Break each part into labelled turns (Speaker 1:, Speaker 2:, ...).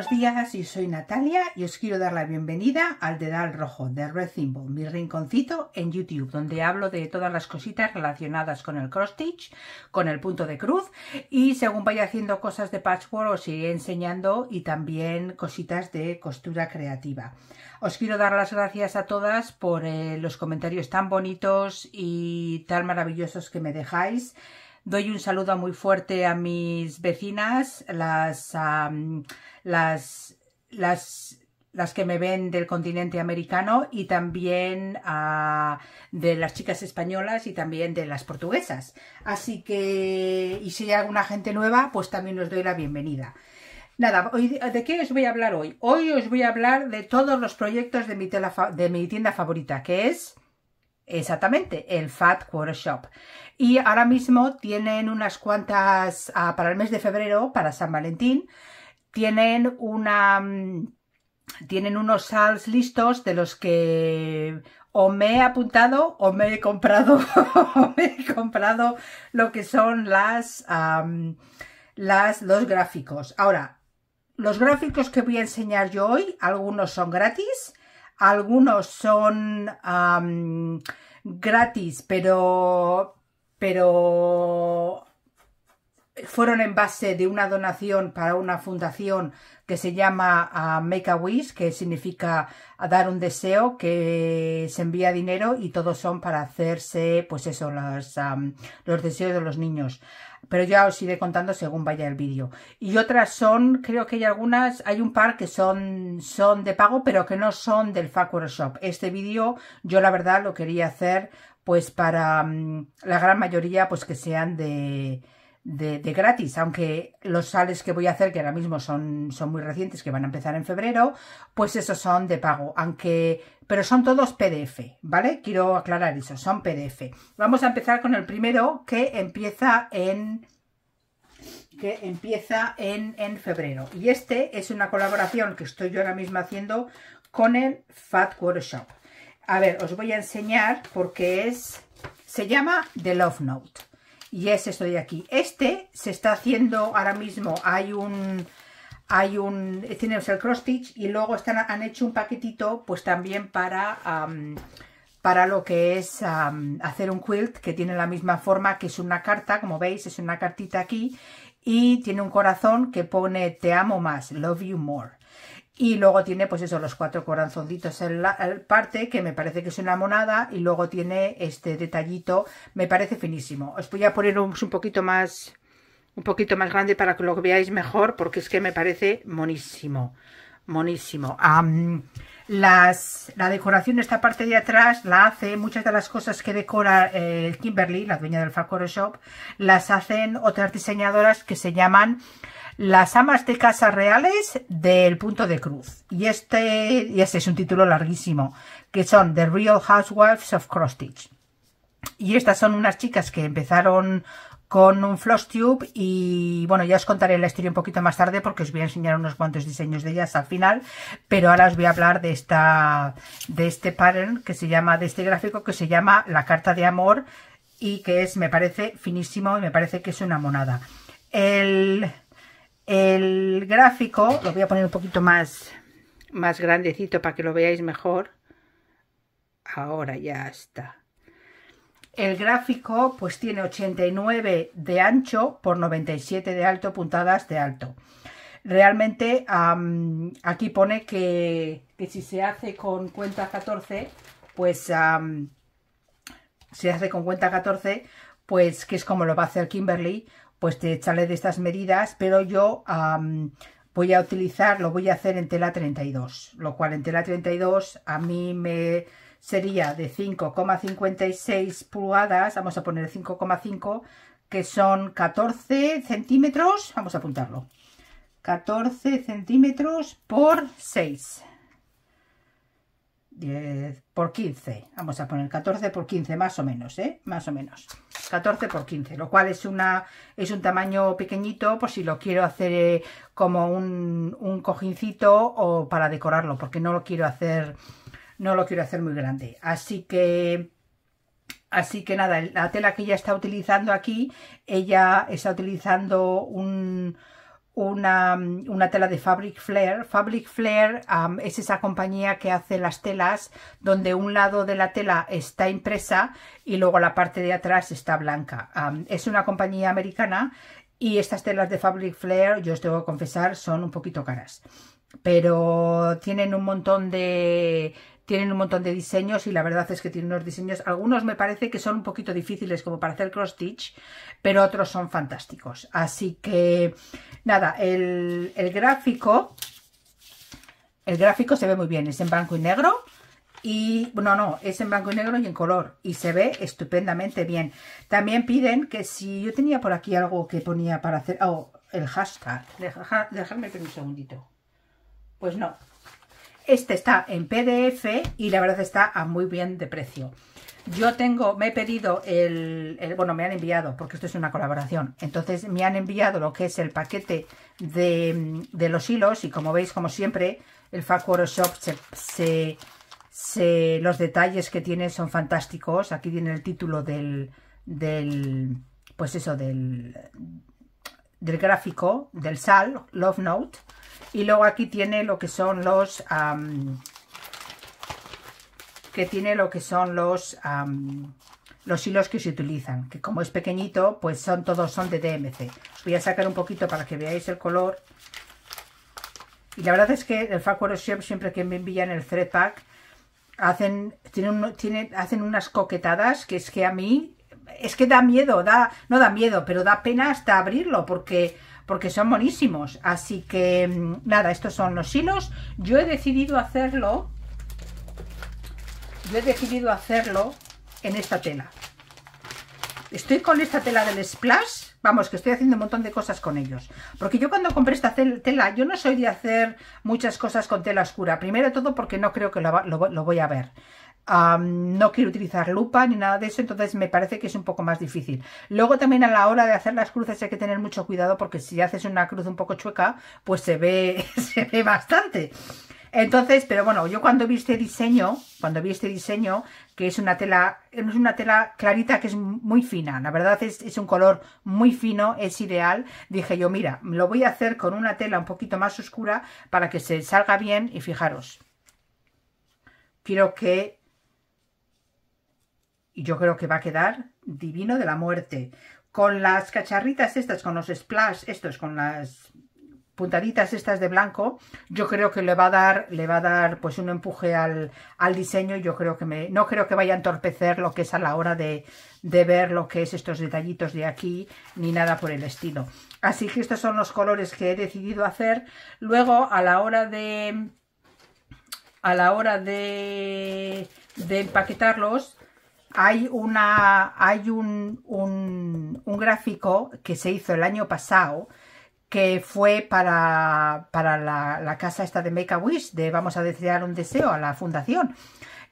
Speaker 1: buenos días, y soy Natalia y os quiero dar la bienvenida al Dedal Rojo de Red Symbol, mi rinconcito en YouTube, donde hablo de todas las cositas relacionadas con el cross stitch, con el punto de cruz y según vaya haciendo cosas de patchwork os iré enseñando y también cositas de costura creativa. Os quiero dar las gracias a todas por eh, los comentarios tan bonitos y tan maravillosos que me dejáis. Doy un saludo muy fuerte a mis vecinas, las, las, las, las que me ven del continente americano y también de las chicas españolas y también de las portuguesas. Así que, y si hay alguna gente nueva, pues también os doy la bienvenida. Nada, ¿de qué os voy a hablar hoy? Hoy os voy a hablar de todos los proyectos de mi, de mi tienda favorita, que es Exactamente, el Fat Quarter Shop. Y ahora mismo tienen unas cuantas, ah, para el mes de febrero, para San Valentín, tienen una... Mm, tienen unos sals listos de los que o me he apuntado o me he comprado, me he comprado lo que son las, las, los gráficos. Ahora, los gráficos que voy a enseñar yo hoy, algunos son gratis, algunos son gratis, pero, pero fueron en base de una donación para una fundación que se llama ah, Make a Wish, que significa dar un deseo, que se envía dinero y todos son para hacerse, pues eso, los, los deseos de los niños. Pero ya os iré contando según vaya el vídeo. Y otras son, creo que hay algunas, hay un par que son, son de pago, pero que no son del Fact Shop. Este vídeo yo la verdad lo quería hacer pues para la gran mayoría pues que sean de de, gratis, aunque los sales que voy a hacer, que ahora mismo son, son muy recientes, que van a empezar en febrero, pues esos son de pago, aunque, pero son todos PDF, ¿vale? Quiero aclarar eso, son PDF. Vamos a empezar con el primero que empieza en que empieza en, en febrero. Y este es una colaboración que estoy yo ahora mismo haciendo con el Fat Workshop. A ver, os voy a enseñar porque es, se llama The Love Note y es esto de aquí. Este se está haciendo ahora mismo, hay un, hay un, tiene el cross stitch y luego están, han hecho un paquetito pues también para, para lo que es hacer un quilt que tiene la misma forma que es una carta, como veis es una cartita aquí y tiene un corazón que pone te amo más, love you more. Y luego tiene, pues eso, los cuatro corazoncitos en la parte, que me parece que es una monada. Y luego tiene este detallito, me parece finísimo. Os voy a poner un, poquito más un poquito más grande para que lo veáis mejor, porque es que me parece monísimo. Monísimo. Las, la decoración de esta parte de atrás la hace, muchas de las cosas que decora el Kimberly, la dueña del Facoro Shop, las hacen otras diseñadoras que se llaman las amas de casa reales del punto de cruz. Y este, y este es un título larguísimo, que son The Real Housewives of Cross Stitch. Y estas son unas chicas que empezaron con un floss tube y bueno, ya os contaré la historia un poquito más tarde porque os voy a enseñar unos cuantos diseños de ellas al final, pero ahora os voy a hablar de esta de este pattern que se llama, de este gráfico que se llama La Carta de Amor y que es, me parece finísimo y me parece que es una monada. El, el gráfico, lo voy a poner un poquito más, más grandecito para que lo veáis mejor. Ahora ya está. El gráfico pues tiene 89 de ancho por 97 de alto, puntadas de alto. Realmente aquí pone que, si se hace con cuenta 14, pues se hace con cuenta 14, pues que es como lo va a hacer Kimberly, pues te sale de estas medidas, pero yo voy a utilizar, lo voy a hacer en tela 32, lo cual en tela 32 a mí me sería de 5,56 pulgadas, vamos a poner 5,5, que son 14 centímetros, vamos a apuntarlo, 14 centímetros por 6. 10 por 15, vamos a poner 14 por 15 más o menos, ¿eh? Más o menos, 14 por 15, lo cual es, una, es un tamaño pequeñito por si lo quiero hacer eh, como un, un cojincito o para decorarlo, porque no lo quiero hacer, no lo quiero hacer muy grande. Así que... Así que nada, la tela que ella está utilizando aquí, ella está utilizando un, una, una, tela de Fabric Flair. Fabric Flair es esa compañía que hace las telas donde un lado de la tela está impresa y luego la parte de atrás está blanca. es una compañía americana y estas telas de Fabric Flair, yo os tengo que confesar, son un poquito caras. Pero tienen un montón de tienen un montón de diseños y la verdad es que tienen unos diseños, algunos me parece que son un poquito difíciles como para hacer cross stitch, pero otros son fantásticos. Así que nada, el, gráfico, el gráfico se ve muy bien, es en blanco y negro. Y, no, no, es en blanco y negro y en color. Y se ve estupendamente bien. También piden que si yo tenía por aquí algo que ponía para hacer... Oh, el hashtag. Dejarme un segundito. Pues no, este está en PDF y la verdad está a muy bien de precio. Yo tengo, me he pedido el, bueno, me han enviado, porque esto es una colaboración, entonces me han enviado lo que es el paquete de, los hilos y como veis, como siempre, el Fac Shop los detalles que tiene son fantásticos. Aquí tiene el título del, pues eso, del gráfico, del SAL, Love Note, y luego aquí tiene lo que son los... que tiene lo que son los... los hilos que se utilizan, que como es pequeñito, pues son todos son de DMC. Voy a sacar un poquito para que veáis el color. Y la verdad es que el Factor Shop, siempre que me envían el thread pack, hacen, tienen, tienen, hacen unas coquetadas que es que a mí, es que da miedo, da, no da miedo, pero da pena hasta abrirlo, porque porque son buenísimos. Así que, mm, nada, estos son los hilos. Yo he decidido hacerlo, yo he decidido hacerlo en esta tela. Estoy con esta tela del Splash, vamos, que estoy haciendo un montón de cosas con ellos. Porque yo cuando compré esta tela, yo no soy de hacer muchas cosas con tela oscura. Primero todo porque no creo que lo voy a ver no quiero utilizar lupa ni nada de eso, entonces me parece que es un poco más difícil. Luego también a la hora de hacer las cruces hay que tener mucho cuidado porque si haces una cruz un poco chueca, pues se ve, se ve bastante. Entonces, pero bueno, yo cuando vi este diseño, cuando vi este diseño, que es una tela, es una tela clarita que es muy fina, la verdad es, es un color muy fino, es ideal, dije yo, mira, lo voy a hacer con una tela un poquito más oscura para que se salga bien y fijaros, quiero que y yo creo que va a quedar divino de la muerte. Con las cacharritas estas, con los splash estos, con las puntaditas estas de blanco, yo creo que le va a dar, le va a dar pues un empuje al, al diseño. Yo creo que me, no creo que vaya a entorpecer lo que es a la hora de, de ver lo que es estos detallitos de aquí, ni nada por el estilo. Así que estos son los colores que he decidido hacer. Luego, a la hora de, a la hora de, de empaquetarlos, hay, una, hay un, un, gráfico que se hizo el año pasado que fue para, para la, casa esta de Make a Wish, de vamos a desear un deseo a la fundación.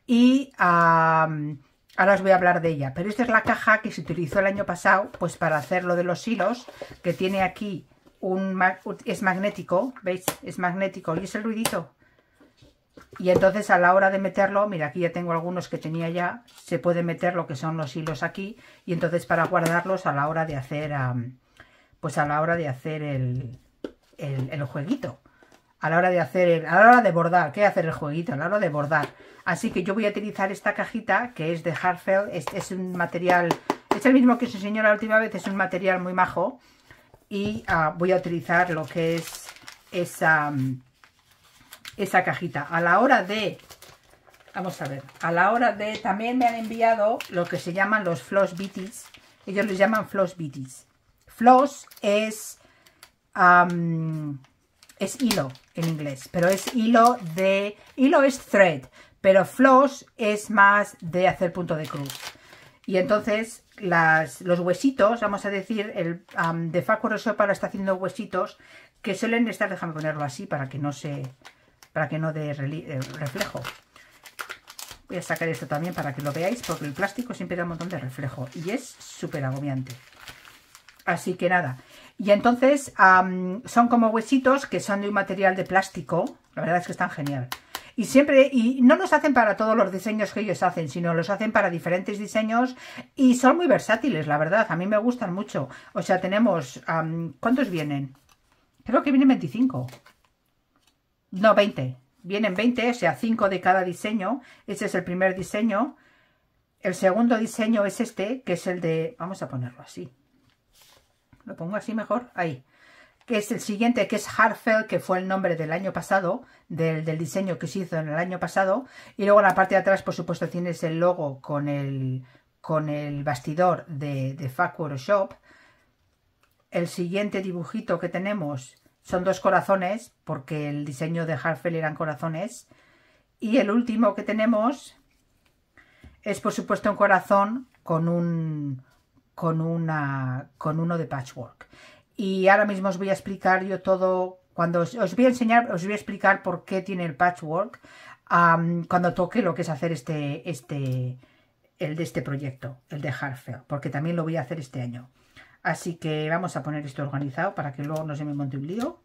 Speaker 1: Y ahora os voy a hablar de ella. Pero esta es la caja que se utilizó el año pasado, pues para hacer lo de los hilos, que tiene aquí un... es magnético, ¿veis? Es magnético. ¿Y es el ruidito? Y entonces a la hora de meterlo, mira, aquí ya tengo algunos que tenía ya, se puede meter lo que son los hilos aquí. Y entonces para guardarlos a la hora de hacer, pues a la hora de hacer el, el, jueguito. A la hora de hacer, el, a la hora de bordar, ¿qué hacer el jueguito? A la hora de bordar. Así que yo voy a utilizar esta cajita que es de Hartfeld, es, es un material, es el mismo que os enseñó la última vez, es un material muy majo. Y ah, voy a utilizar lo que es esa esa cajita. A la hora de, vamos a ver, a la hora de, también me han enviado lo que se llaman los floss beaties. Ellos les llaman floss beaties. Floss es, es hilo en inglés, pero es hilo de, hilo es thread, pero floss es más de hacer punto de cruz. Y entonces las, los huesitos, vamos a decir, el de Faco para está haciendo huesitos que suelen estar, déjame ponerlo así para que no se, para que no dé eh, reflejo. Voy a sacar esto también para que lo veáis, porque el plástico siempre da un montón de reflejo y es súper agobiante. Así que nada. Y entonces son como huesitos que son de un material de plástico. La verdad es que están genial. Y siempre, y no los hacen para todos los diseños que ellos hacen, sino los hacen para diferentes diseños y son muy versátiles, la verdad. A mí me gustan mucho. O sea, tenemos, ¿cuántos vienen? Creo que vienen 25. No, 20. Vienen 20, o sea, 5 de cada diseño. Ese es el primer diseño. El segundo diseño es este, que es el de... Vamos a ponerlo así. Lo pongo así mejor. Ahí. Que es el siguiente, que es Harfell, que fue el nombre del año pasado, del, diseño que se hizo en el año pasado. Y luego en la parte de atrás, por supuesto, tienes el logo con el, con el bastidor de, de Fac Workshop. El siguiente dibujito que tenemos son dos corazones, porque el diseño de Harfell eran corazones. Y el último que tenemos es, por supuesto, un corazón con un con una con uno de patchwork. Y ahora mismo os voy a explicar yo todo, cuando os, voy a enseñar, os voy a explicar por qué tiene el patchwork cuando toque lo que es hacer este, este, el de este proyecto, el de Harfell, porque también lo voy a hacer este año. Así que vamos a poner esto organizado para que luego no se me monte un lío.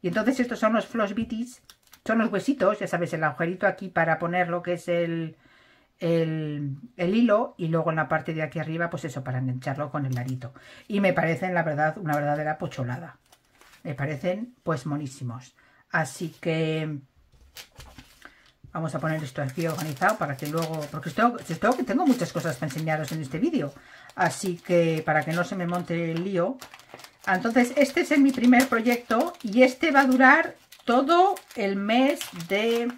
Speaker 1: Y entonces estos son los floss bitties, son los huesitos, ya sabes, el agujerito aquí para poner lo que es el, el, hilo y luego en la parte de aquí arriba, pues eso, para engancharlo con el arito. Y me parecen, la verdad, una verdadera pocholada. Me parecen, pues, monísimos. Así que vamos a poner esto aquí organizado para que luego, porque tengo, tengo muchas cosas para enseñaros en este vídeo. Así que para que no se me monte el lío. Entonces, este es mi primer proyecto y este va a durar todo el mes de...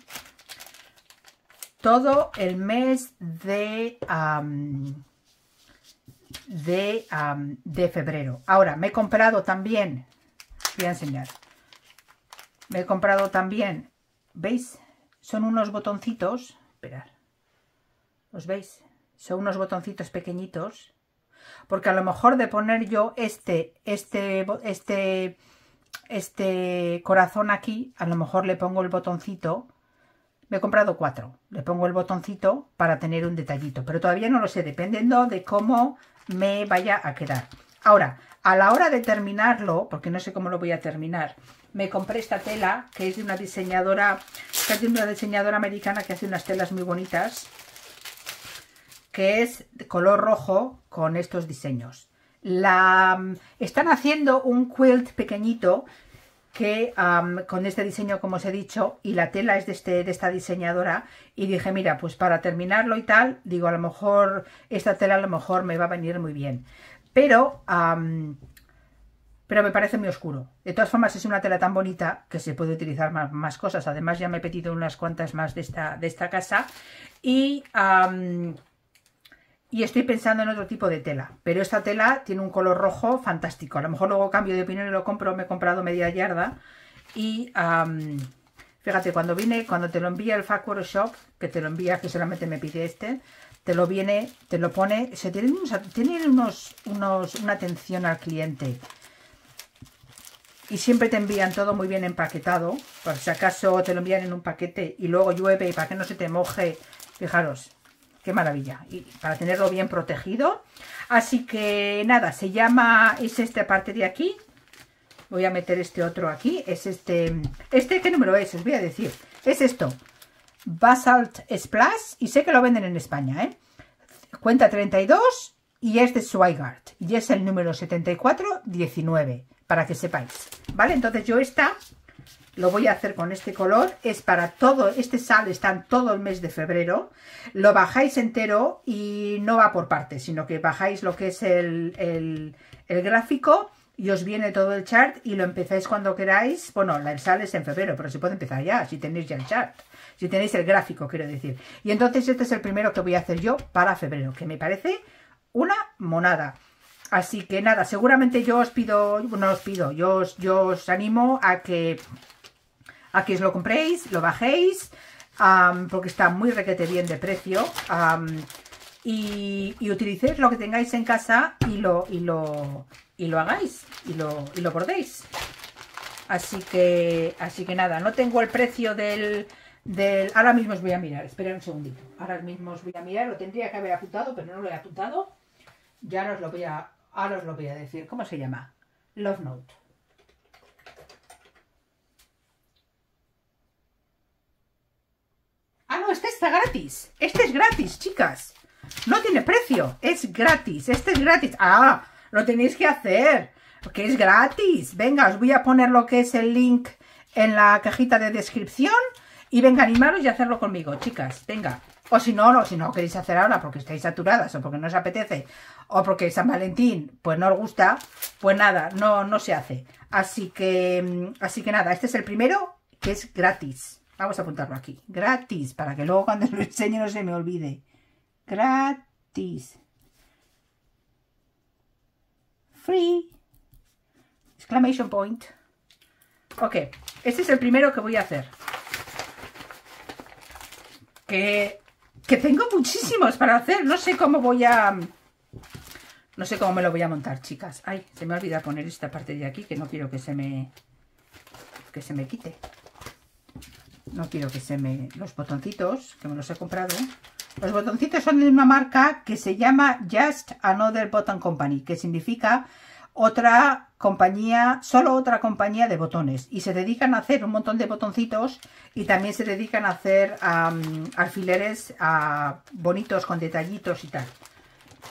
Speaker 1: Todo el mes de... de, de febrero. Ahora, me he comprado también... Voy a enseñar. Me he comprado también... ¿Veis? Son unos botoncitos... Esperad. ¿Los veis? Son unos botoncitos pequeñitos porque a lo mejor de poner yo este, este, este, este corazón aquí, a lo mejor le pongo el botoncito, me he comprado cuatro, le pongo el botoncito para tener un detallito, pero todavía no lo sé, dependiendo de cómo me vaya a quedar. Ahora, a la hora de terminarlo, porque no sé cómo lo voy a terminar, me compré esta tela, que es de una diseñadora, que es de una diseñadora americana que hace unas telas muy bonitas, que es de color rojo con estos diseños. La, están haciendo un quilt pequeñito que con este diseño como os he dicho y la tela es de, este, de esta diseñadora y dije mira pues para terminarlo y tal digo a lo mejor esta tela a lo mejor me va a venir muy bien pero pero me parece muy oscuro. De todas formas es una tela tan bonita que se puede utilizar más, más cosas. Además ya me he pedido unas cuantas más de esta, de esta casa. Y y estoy pensando en otro tipo de tela. Pero esta tela tiene un color rojo fantástico. A lo mejor luego cambio de opinión y lo compro. Me he comprado media yarda. Y fíjate, cuando viene, cuando te lo envía el Fac Shop, que te lo envía, que solamente me pide este, te lo viene, te lo pone, se tienen, unos, unos, una atención al cliente. Y siempre te envían todo muy bien empaquetado. Por si acaso te lo envían en un paquete y luego llueve y para que no se te moje. Fijaros, Qué maravilla. Y para tenerlo bien protegido. Así que nada, se llama, es esta parte de aquí. Voy a meter este otro aquí. Es este, este ¿qué número es? Os voy a decir. Es esto. Basalt Splash. Y sé que lo venden en España, ¿eh? Cuenta 32 y es de Swigart. Y es el número 7419, para que sepáis. ¿Vale? Entonces yo esta lo voy a hacer con este color, es para todo, este sal está en todo el mes de febrero, lo bajáis entero y no va por partes, sino que bajáis lo que es el, gráfico y os viene todo el chart y lo empezáis cuando queráis, bueno, el sal es en febrero, pero se puede empezar ya, si tenéis ya el chart, si tenéis el gráfico, quiero decir. Y entonces este es el primero que voy a hacer yo para febrero, que me parece una monada. Así que nada, seguramente yo os pido, no os pido, yo yo os animo a que Aquí os lo compréis, lo bajéis, porque está muy requete bien de precio. y, utilicéis lo que tengáis en casa y lo, y lo, y lo hagáis y lo, y lo bordéis. Así que, así que nada, no tengo el precio del, del... Ahora mismo os voy a mirar, esperad un segundito. Ahora mismo os voy a mirar, lo tendría que haber apuntado, pero no lo he apuntado. Ya os lo voy a, ahora os lo voy a decir. ¿Cómo se llama? Love Note. este está gratis. Este es gratis, chicas. No tiene precio. Es gratis. Este es gratis. Ah, lo tenéis que hacer. Porque es gratis. Venga, os voy a poner lo que es el link en la cajita de descripción. Y venga, animaros y hacerlo conmigo, chicas. Venga. O si no, o si no queréis hacer ahora porque estáis saturadas o porque no os apetece o porque San Valentín pues no os gusta, pues nada, no, no se hace. Así que, mm, así que nada, este es el primero que es gratis. Vamos a apuntarlo aquí. Gratis, para que luego cuando lo enseñe no se me olvide. Gratis. Free. Exclamation point. Ok, este es el primero que voy a hacer. Que, que tengo muchísimos para hacer. No sé cómo voy a... No sé cómo me lo voy a montar, chicas. Ay, se me ha olvidado poner esta parte de aquí, que no quiero que se me... Que se me quite. No quiero que se me... Los botoncitos, que me los he comprado. Los botoncitos son de una marca que se llama Just Another Button Company, que significa otra compañía, solo otra compañía de botones. Y se dedican a hacer un montón de botoncitos y también se dedican a hacer alfileres bonitos con detallitos y tal.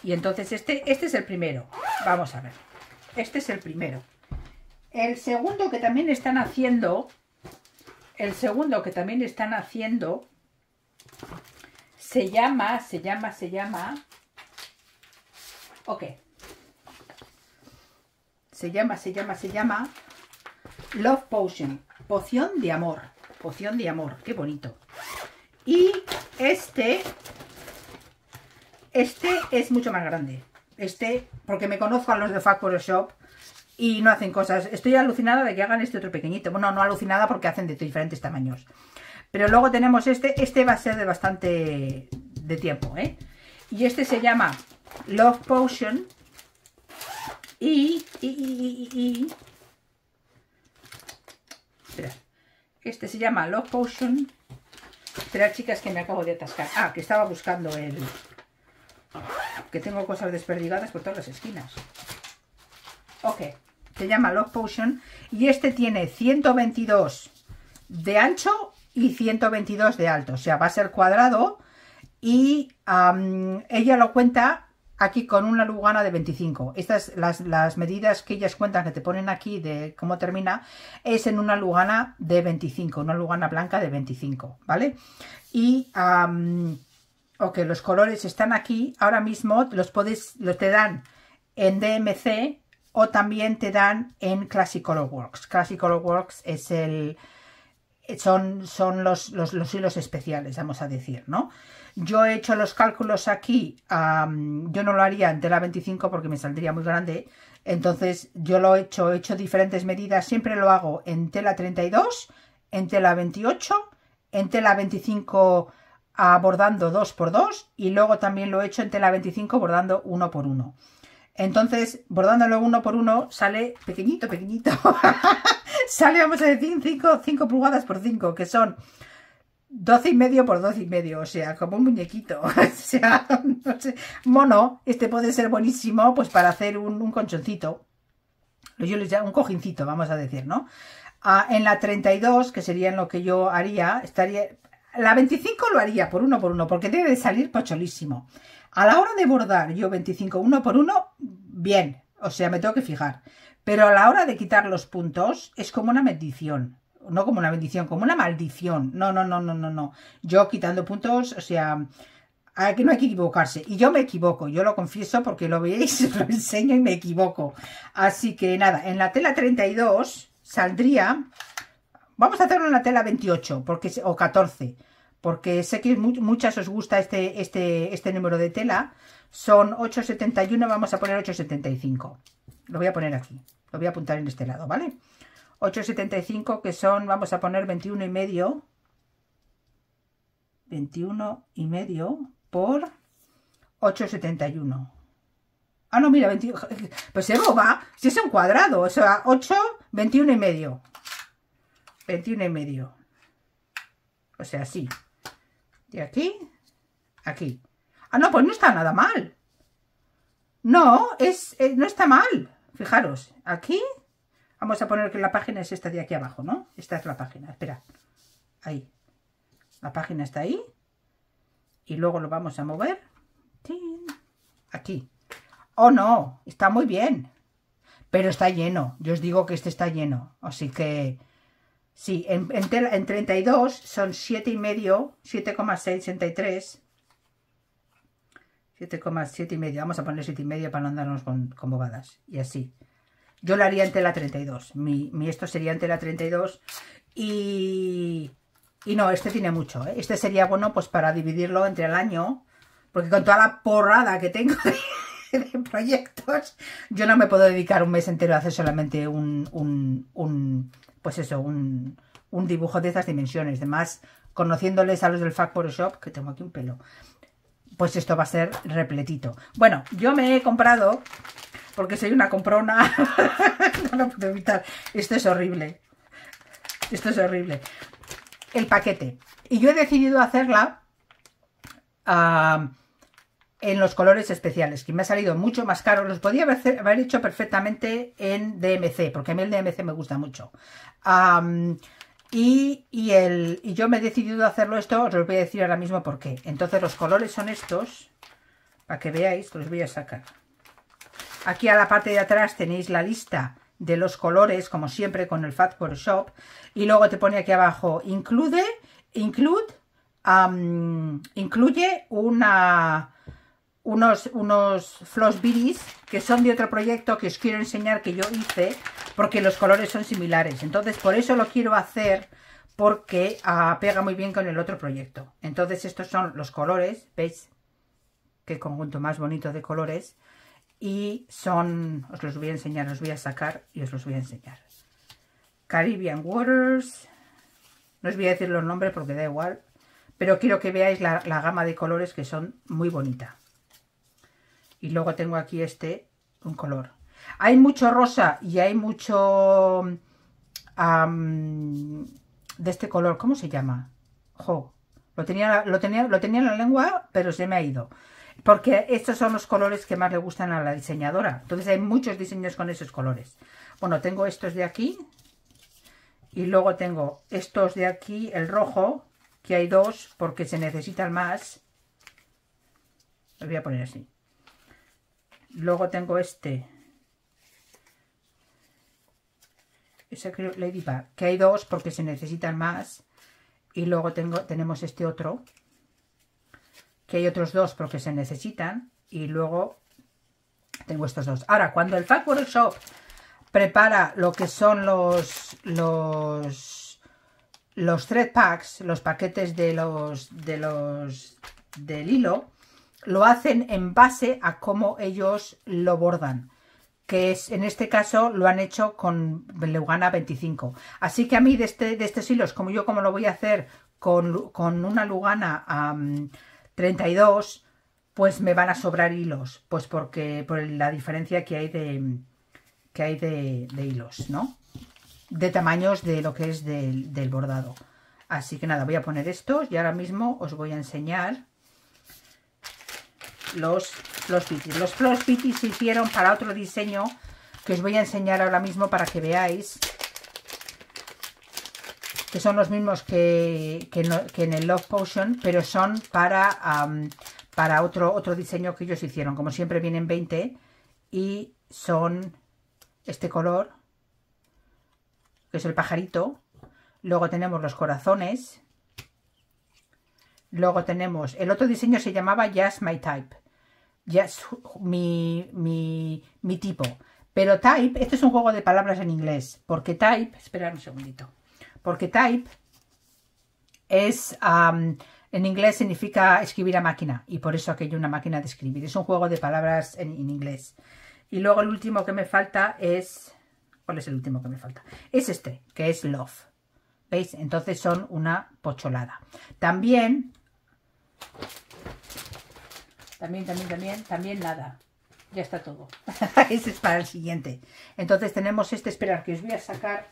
Speaker 1: Y entonces este, este es el primero. Vamos a ver. Este es el primero. El segundo que también están haciendo, el segundo que también están haciendo, se llama, se llama, se llama, ok, se llama, se llama, se llama Love Potion, poción de amor, poción de amor, qué bonito. Y este, este es mucho más grande. Este, porque me conozco a los de Factory Shop y no hacen cosas. Estoy alucinada de que hagan este otro pequeñito. Bueno, no alucinada porque hacen de diferentes tamaños. Pero luego tenemos este. Este va a ser de bastante de tiempo, ¿eh? Y este se llama Love Potion. Y, y, y, y, Espera. Este se llama Love Potion. Espera, chicas, que me acabo de atascar. Ah, que estaba buscando el... Que tengo cosas desperdigadas por todas las esquinas. Ok. Se llama Love Potion. Y este tiene 122 de ancho y 122 de alto. O sea, va a ser cuadrado. Y ella lo cuenta aquí con una lugana de 25. Estas, las, las medidas que ellas cuentan, que te ponen aquí de cómo termina, es en una lugana de 25, una lugana blanca de 25, ¿vale? Y, ok, los colores están aquí, ahora mismo los puedes, los te dan en DMC o también te dan en Classic Color Works. Classic Works es el, son, son los, los, los hilos especiales, vamos a decir, ¿no? Yo he hecho los cálculos aquí, yo no lo haría en tela 25 porque me saldría muy grande, entonces yo lo he hecho, he hecho diferentes medidas, siempre lo hago en tela 32, en tela 28, en tela 25 bordando 2 por 2 y luego también lo he hecho en tela 25 bordando 1 por 1. Entonces, bordándolo uno por uno, sale pequeñito, pequeñito. sale, vamos a decir, 5, 5 pulgadas por 5, que son 12 y medio por 12 y medio, o sea, como un muñequito, o sea, no sé, mono, este puede ser buenísimo, pues para hacer un, conchoncito, yo les llamo un cojincito, vamos a decir, ¿no? Ah, en la 32, que sería lo que yo haría, estaría, la 25 lo haría por uno por uno, porque debe de salir pocholísimo. A la hora de bordar yo 25 uno por uno, bien, o sea, me tengo que fijar. Pero a la hora de quitar los puntos, es como una medición no como una bendición, como una maldición. No, no, no, no, no, no. Yo quitando puntos, o sea, que no hay que equivocarse. Y yo me equivoco, yo lo confieso porque lo veis, lo enseño y me equivoco. Así que nada, en la tela 32 saldría, vamos a hacerlo en la tela 28 porque, o 14, porque sé que muchas os gusta este, este, este número de tela. Son 8,71, vamos a poner 8,75. Lo voy a poner aquí, lo voy a apuntar en este lado, ¿vale? 8,75 que son, vamos a poner 21 y medio. 21 y medio por 8,71. Ah, no, mira, 21, pues se va, si es un cuadrado, o sea, 8, 21 y medio. 21 y medio. O sea, así. De aquí, aquí. Ah, no, pues no está nada mal. No, es, eh, no está mal. Fijaros, aquí Vamos a poner que la página es esta de aquí abajo, ¿no? Esta es la página, espera. Ahí. La página está ahí. Y luego lo vamos a mover. Aquí. Oh, no, está muy bien. pero está lleno. Yo os digo que este está lleno. Así que, sí, en, en, 32 son 7,5, 7,663. 7,7 y medio. Vamos a poner 7 y medio para no andarnos con, con bobadas. Y así. Yo lo haría en tela 32. Mi, mi esto sería en tela 32. Y, y no, este tiene mucho. ¿eh? Este sería bueno pues para dividirlo entre el año. Porque con toda la porrada que tengo de, proyectos, yo no me puedo dedicar un mes entero a hacer solamente un, un, un pues eso, un, un dibujo de esas dimensiones. Además, conociéndoles a los del Fact Shop, que tengo aquí un pelo, pues esto va a ser repletito. Bueno, yo me he comprado porque soy una comprona, no lo puedo evitar. Esto es horrible. Esto es horrible. El paquete. Y yo he decidido hacerla en los colores especiales, que me ha salido mucho más caro. Los podía haber, hecho perfectamente en DMC, porque a mí el DMC me gusta mucho. y, el, y yo me he decidido hacerlo esto, os lo voy a decir ahora mismo por qué. Entonces los colores son estos, para que veáis, que los voy a sacar. Aquí a la parte de atrás tenéis la lista de los colores, como siempre con el Fat Shop. Y luego te pone aquí abajo, include, include, incluye una, unos, unos floss biris que son de otro proyecto que os quiero enseñar que yo hice, porque los colores son similares. Entonces, por eso lo quiero hacer, porque ah, pega muy bien con el otro proyecto. Entonces, estos son los colores, ¿veis? Qué conjunto más bonito de colores y son, os los voy a enseñar, os voy a sacar y os los voy a enseñar. Caribbean Waters, no os voy a decir los nombres porque da igual, pero quiero que veáis la, gama de colores que son muy bonita. Y luego tengo aquí este, un color. Hay mucho rosa y hay mucho de este color, ¿cómo se llama? Jo, lo tenía, lo, tenía, lo tenía en la lengua, pero se me ha ido. Porque estos son los colores que más le gustan a la diseñadora. Entonces hay muchos diseños con esos colores. Bueno, tengo estos de aquí. Y luego tengo estos de aquí, el rojo, que hay dos porque se necesitan más. Lo voy a poner así. Luego tengo este. Ese Ladybug, que hay dos porque se necesitan más. Y luego tengo, tenemos este otro, que hay otros dos porque se necesitan y luego tengo estos dos. Ahora, cuando el Fact Workshop prepara lo que son los los los thread packs, los paquetes de los de los del hilo, lo hacen en base a cómo ellos lo bordan que es en este caso lo han hecho con Lugana 25. Así que a mí de, este, de estos hilos, como yo como lo voy a hacer con, una Lugana 32, pues me van a sobrar hilos, pues porque por la diferencia que hay de que hay de, hilos, ¿no? De tamaños de lo que es del, bordado. Así que nada, voy a poner estos y ahora mismo os voy a enseñar los los pitis. Los floss pitis se hicieron para otro diseño que os voy a enseñar ahora mismo para que veáis que son los mismos que, en el Love Potion, pero son para, para otro, otro diseño que ellos hicieron. Como siempre vienen 20 y son este color, que es el pajarito. Luego tenemos los corazones. Luego tenemos, el otro diseño se llamaba Just My Type. Just mi, mi, mi tipo. Pero type, este es un juego de palabras en inglés, porque type, esperad un segundito porque type es, en inglés significa escribir a máquina y por eso aquello una máquina de escribir. Es un juego de palabras en, inglés. Y luego el último que me falta es... ¿Cuál es el último que me falta? Es este, que es love. ¿Veis? Entonces son una pocholada. También... También, también, también, también nada. Ya está todo. Ese es para el siguiente. Entonces tenemos este, esperar que os voy a sacar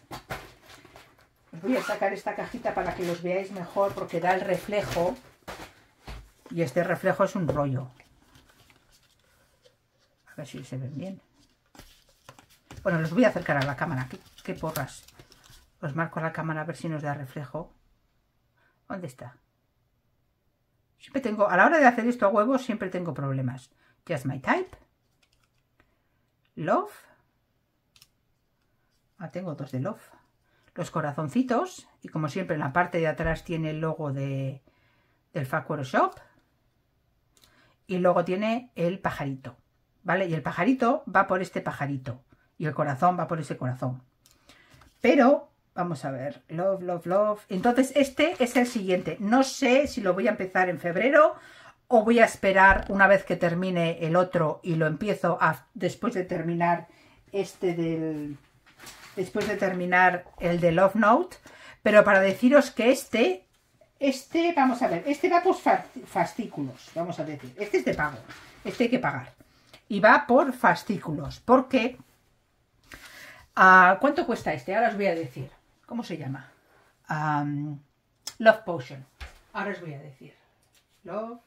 Speaker 1: voy a sacar esta cajita para que los veáis mejor porque da el reflejo. Y este reflejo es un rollo. A ver si se ven bien. Bueno, los voy a acercar a la cámara. ¿Qué, porras? Os marco la cámara a ver si nos da reflejo. ¿Dónde está? Siempre tengo, a la hora de hacer esto a huevos, siempre tengo problemas. Just my type. Love. Ah, tengo dos de Love. Los corazoncitos. Y como siempre en la parte de atrás tiene el logo de, del Fac Shop. Y luego tiene el pajarito. ¿Vale? Y el pajarito va por este pajarito. Y el corazón va por ese corazón. Pero, vamos a ver. Love, love, love. Entonces este es el siguiente. No sé si lo voy a empezar en febrero o voy a esperar una vez que termine el otro y lo empiezo después de terminar este del después de terminar el de Love Note pero para deciros que este este, vamos a ver, este va por fascículos, vamos a decir, este es de pago, este hay que pagar y va por fascículos, porque uh, ¿cuánto cuesta este? Ahora os voy a decir, ¿cómo se llama? Love Potion, ahora os voy a decir, Love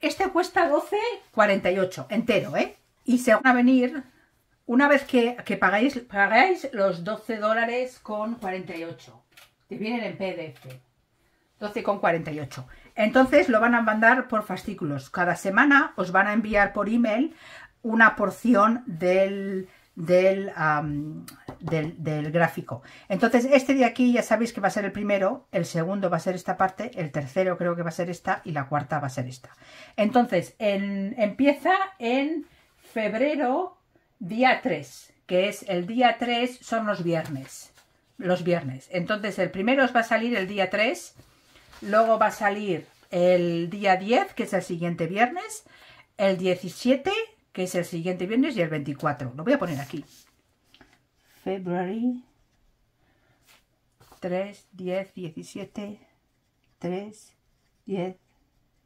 Speaker 1: Este cuesta 12,48 entero, ¿eh? Y se van a venir, una vez que, pagáis, los 12 dólares con 48. Te vienen en PDF. 12,48. Entonces lo van a mandar por fascículos. Cada semana os van a enviar por email una porción del, del, del, gráfico. Entonces, este de aquí ya sabéis que va a ser el primero, el segundo va a ser esta parte, el tercero creo que va a ser esta y la cuarta va a ser esta. Entonces, empieza en febrero día 3, que es el día 3, son los viernes. Los viernes. Entonces, el primero os va a salir el día 3, luego va a salir el día 10, que es el siguiente viernes, el 17, que es el siguiente viernes, y el 24. Lo voy a poner aquí. February 3, 10, 17, 3, 10,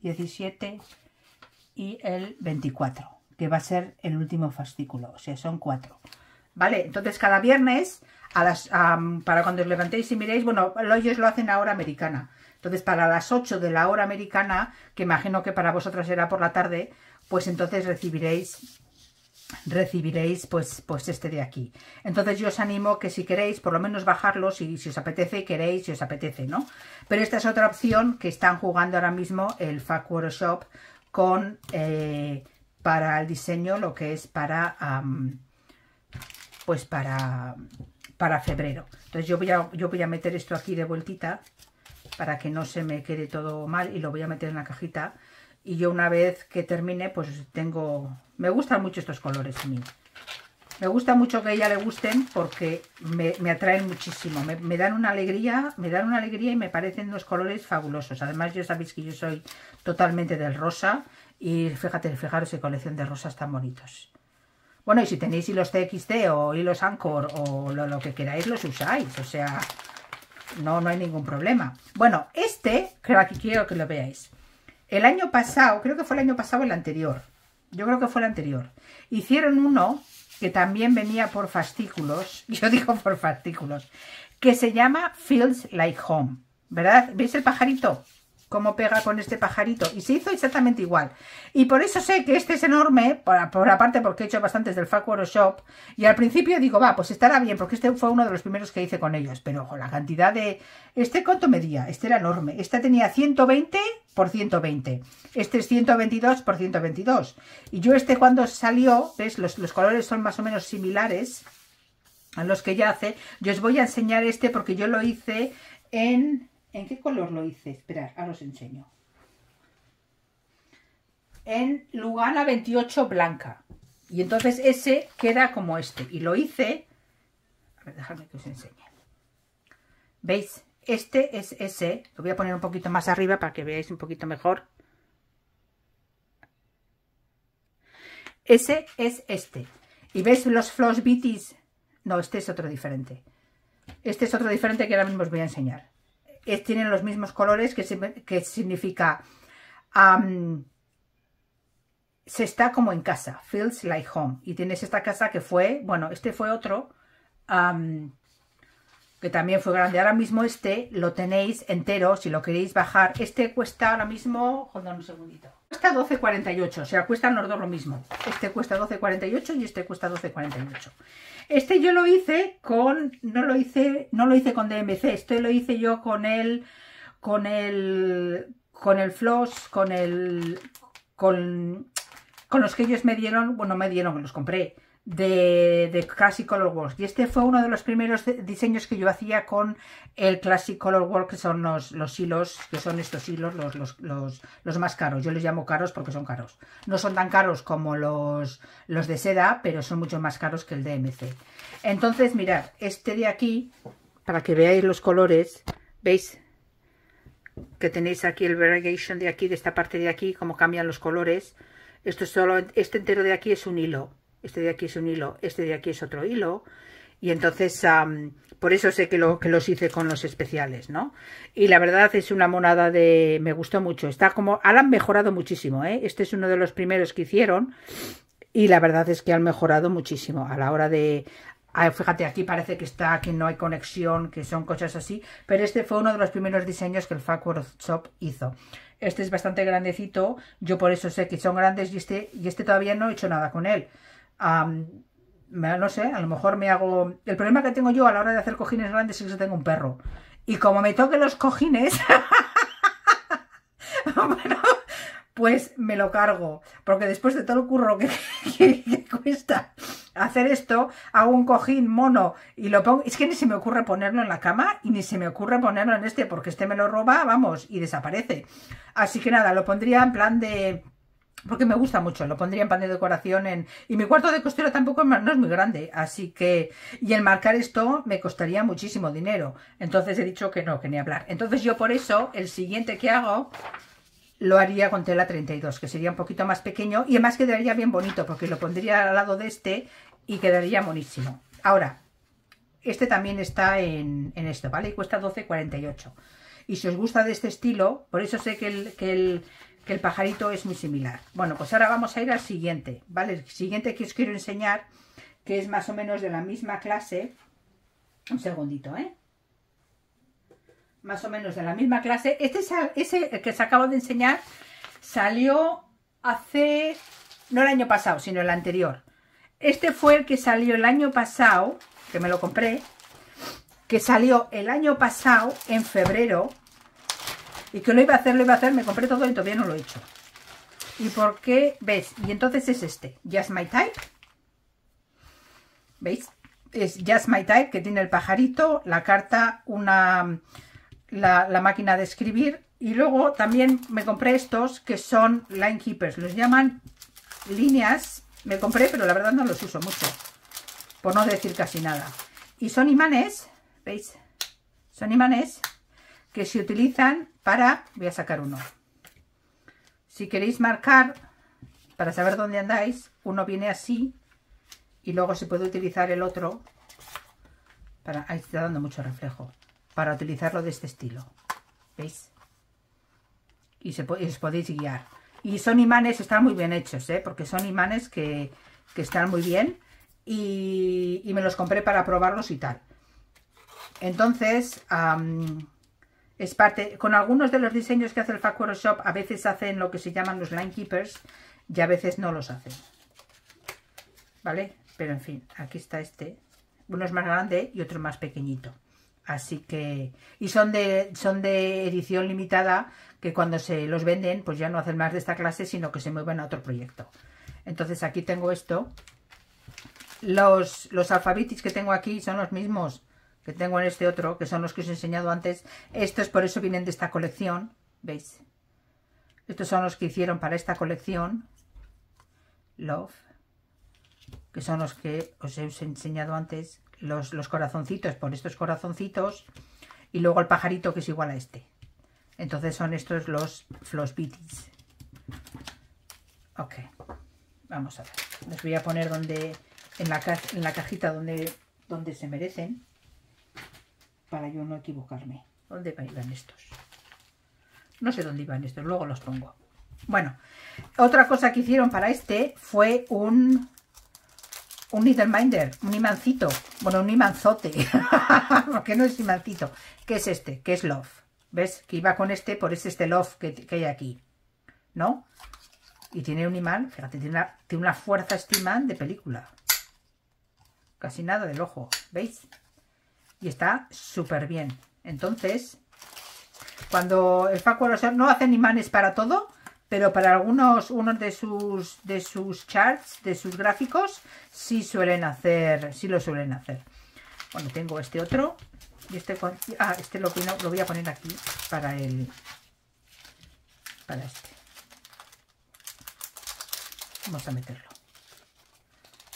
Speaker 1: 17 y el 24, que va a ser el último fascículo, o sea, son cuatro. ¿Vale? Entonces cada viernes, a las, para cuando os levantéis y miréis, bueno, ellos lo hacen a hora americana. Entonces para las 8 de la hora americana, que imagino que para vosotros será por la tarde, pues entonces recibiréis recibiréis pues, pues este de aquí. Entonces yo os animo que si queréis por lo menos bajarlo, si, si os apetece, queréis, si os apetece, ¿no? Pero esta es otra opción que están jugando ahora mismo el FAC Shop con eh, para el diseño lo que es para pues para para febrero. Entonces yo voy, a, yo voy a meter esto aquí de vueltita para que no se me quede todo mal y lo voy a meter en la cajita. Y yo una vez que termine pues tengo me gustan mucho estos colores a mí. Me gusta mucho que a ella le gusten porque me, atraen muchísimo. Me, dan una alegría me dan una alegría y me parecen unos colores fabulosos. Además ya sabéis que yo soy totalmente del rosa y fíjate, fijaros qué colección de rosas tan bonitos. Bueno, y si tenéis hilos TXT o hilos Anchor o lo, lo que queráis, los usáis. O sea, no, no hay ningún problema. Bueno, este, creo que quiero que lo veáis. El año pasado, creo que fue el año pasado el anterior. Yo creo que fue el anterior. Hicieron uno que también venía por fascículos. Yo digo por fascículos. Que se llama Feels Like Home. ¿Verdad? ¿Veis el pajarito? Cómo pega con este pajarito. Y se hizo exactamente igual. Y por eso sé que este es enorme, por, por aparte porque he hecho bastantes del Fac Shop. Y al principio digo, va, pues estará bien, porque este fue uno de los primeros que hice con ellos. Pero ojo, la cantidad de... ¿Este cuánto medía? Este era enorme. Este tenía 120 por 120. Este es 122 por 122. Y yo este cuando salió, ¿ves? Los, los colores son más o menos similares a los que ya hace. Yo os voy a enseñar este porque yo lo hice en ¿En qué color lo hice? Esperad, ahora os enseño. En Lugana 28 blanca. Y entonces ese queda como este. Y lo hice... A ver, dejadme que os enseñe. ¿Veis? Este es ese. Lo voy a poner un poquito más arriba para que veáis un poquito mejor. Ese es este. ¿Y veis los Floss Beaties? No, este es otro diferente. Este es otro diferente que ahora mismo os voy a enseñar tienen los mismos colores, que, que significa se está como en casa, feels like home. Y tienes esta casa que fue, bueno, este fue otro, que también fue grande. Ahora mismo este lo tenéis entero, si lo queréis bajar. Este cuesta ahora mismo, hold un segundito. Cuesta 12.48, o sea, cuestan los dos lo mismo. Este cuesta 12.48 y este cuesta 12.48. Este yo lo hice con, no lo hice, no lo hice con DMC, este lo hice yo con el, con el, con el floss, con el, con, con los que ellos me dieron, bueno, me dieron, los compré, de, de, Classic Color Works. Y este fue uno de los primeros diseños que yo hacía con el Classic Color Works, que son los, los hilos, que son estos hilos los, los, los, los, más caros. Yo les llamo caros porque son caros. No son tan caros como los, los de seda, pero son mucho más caros que el DMC. Entonces, mirad, este de aquí, para que veáis los colores, ¿veis? Que tenéis aquí el variegation de aquí, de esta parte de aquí, cómo cambian los colores. Esto es solo, este entero de aquí es un hilo este de aquí es un hilo, este de aquí es otro hilo, y entonces por eso sé que, lo, que los hice con los especiales, ¿no? Y la verdad es una monada de... me gustó mucho, está como... han mejorado muchísimo, ¿eh? Este es uno de los primeros que hicieron, y la verdad es que han mejorado muchísimo a la hora de... Ah, fíjate, aquí parece que está, que no hay conexión, que son cosas así, pero este fue uno de los primeros diseños que el Fact Shop hizo. Este es bastante grandecito, yo por eso sé que son grandes y este, y este todavía no he hecho nada con él no sé, a lo mejor me hago... El problema que tengo yo a la hora de hacer cojines grandes es que tengo un perro. Y como me toque los cojines... bueno, pues me lo cargo. Porque después de todo el curro que, que, cuesta hacer esto, hago un cojín mono y lo pongo... Es que ni se me ocurre ponerlo en la cama y ni se me ocurre ponerlo en este, porque este me lo roba, vamos, y desaparece. Así que nada, lo pondría en plan de porque me gusta mucho, lo pondría en pan de decoración en... y mi cuarto de costura tampoco no es muy grande, así que... y el marcar esto me costaría muchísimo dinero, entonces he dicho que no, que ni hablar. Entonces yo por eso, el siguiente que hago, lo haría con tela 32, que sería un poquito más pequeño y además quedaría bien bonito, porque lo pondría al lado de este y quedaría buenísimo. Ahora, este también está en, esto, ¿vale? Y cuesta 12,48. Y si os gusta de este estilo, por eso sé que el, que el que el pajarito es muy similar. Bueno, pues ahora vamos a ir al siguiente, ¿vale? El siguiente que os quiero enseñar, que es más o menos de la misma clase. Un segundito, ¿eh? Más o menos de la misma clase. Este es ese que os acabo de enseñar. Salió hace, no el año pasado, sino el anterior. Este fue el que salió el año pasado, que me lo compré, que salió el año pasado, en febrero, y que lo iba a hacer, lo iba a hacer, me compré todo y todavía no lo he hecho. ¿Y por qué? ¿Ves? Y entonces es este, Just My Type. ¿Veis? Es Just My Type, que tiene el pajarito, la carta, una la, máquina de escribir. Y luego también me compré estos, que son Line Keepers. Los llaman líneas. Me compré, pero la verdad no los uso mucho. Por no decir casi nada. Y son imanes, ¿veis? Son imanes que se utilizan para, voy a sacar uno, si queréis marcar, para saber dónde andáis, uno viene así y luego se puede utilizar el otro, para, ahí está dando mucho reflejo, para utilizarlo de este estilo, ¿veis? Y, se, os podéis guiar. Y son imanes, están muy bien hechos, ¿eh? porque son imanes que, están muy bien y, me los compré para probarlos y tal. Entonces, es parte, con algunos de los diseños que hace el Facuro Shop, a veces hacen lo que se llaman los line keepers y a veces no los hacen. ¿Vale? Pero en fin, aquí está este. Uno es más grande y otro más pequeñito. Así que... Y son de, son de edición limitada que cuando se los venden, pues ya no hacen más de esta clase, sino que se mueven a otro proyecto. Entonces aquí tengo esto. Los, los alfabetis que tengo aquí son los mismos tengo en este otro, que son los que os he enseñado antes. Estos por eso vienen de esta colección, ¿veis? Estos son los que hicieron para esta colección, Love, que son los que os he enseñado antes, los, los corazoncitos por estos corazoncitos, y luego el pajarito que es igual a este. Entonces son estos los Floss Beaties. Ok, vamos a ver. Les voy a poner donde, en la, en la cajita donde, donde se merecen para yo no equivocarme. ¿Dónde iban estos? No sé dónde iban estos, luego los pongo. Bueno, otra cosa que hicieron para este fue un un needle minder, un imancito, bueno, un imanzote, porque no es imancito, ¿qué es este? ¿Qué es love? ¿Ves? Que iba con este, por ese este love que, hay aquí, ¿no? Y tiene un imán, fíjate, tiene una, tiene una fuerza este imán de película. Casi nada del ojo, ¿veis? Y está súper bien. Entonces, cuando el Facuo no hacen imanes para todo, pero para algunos, unos de sus, de sus charts, de sus gráficos, sí suelen hacer, sí lo suelen hacer. Bueno, tengo este otro, y este, ah, este lo, lo voy a poner aquí para el, para este. Vamos a meterlo.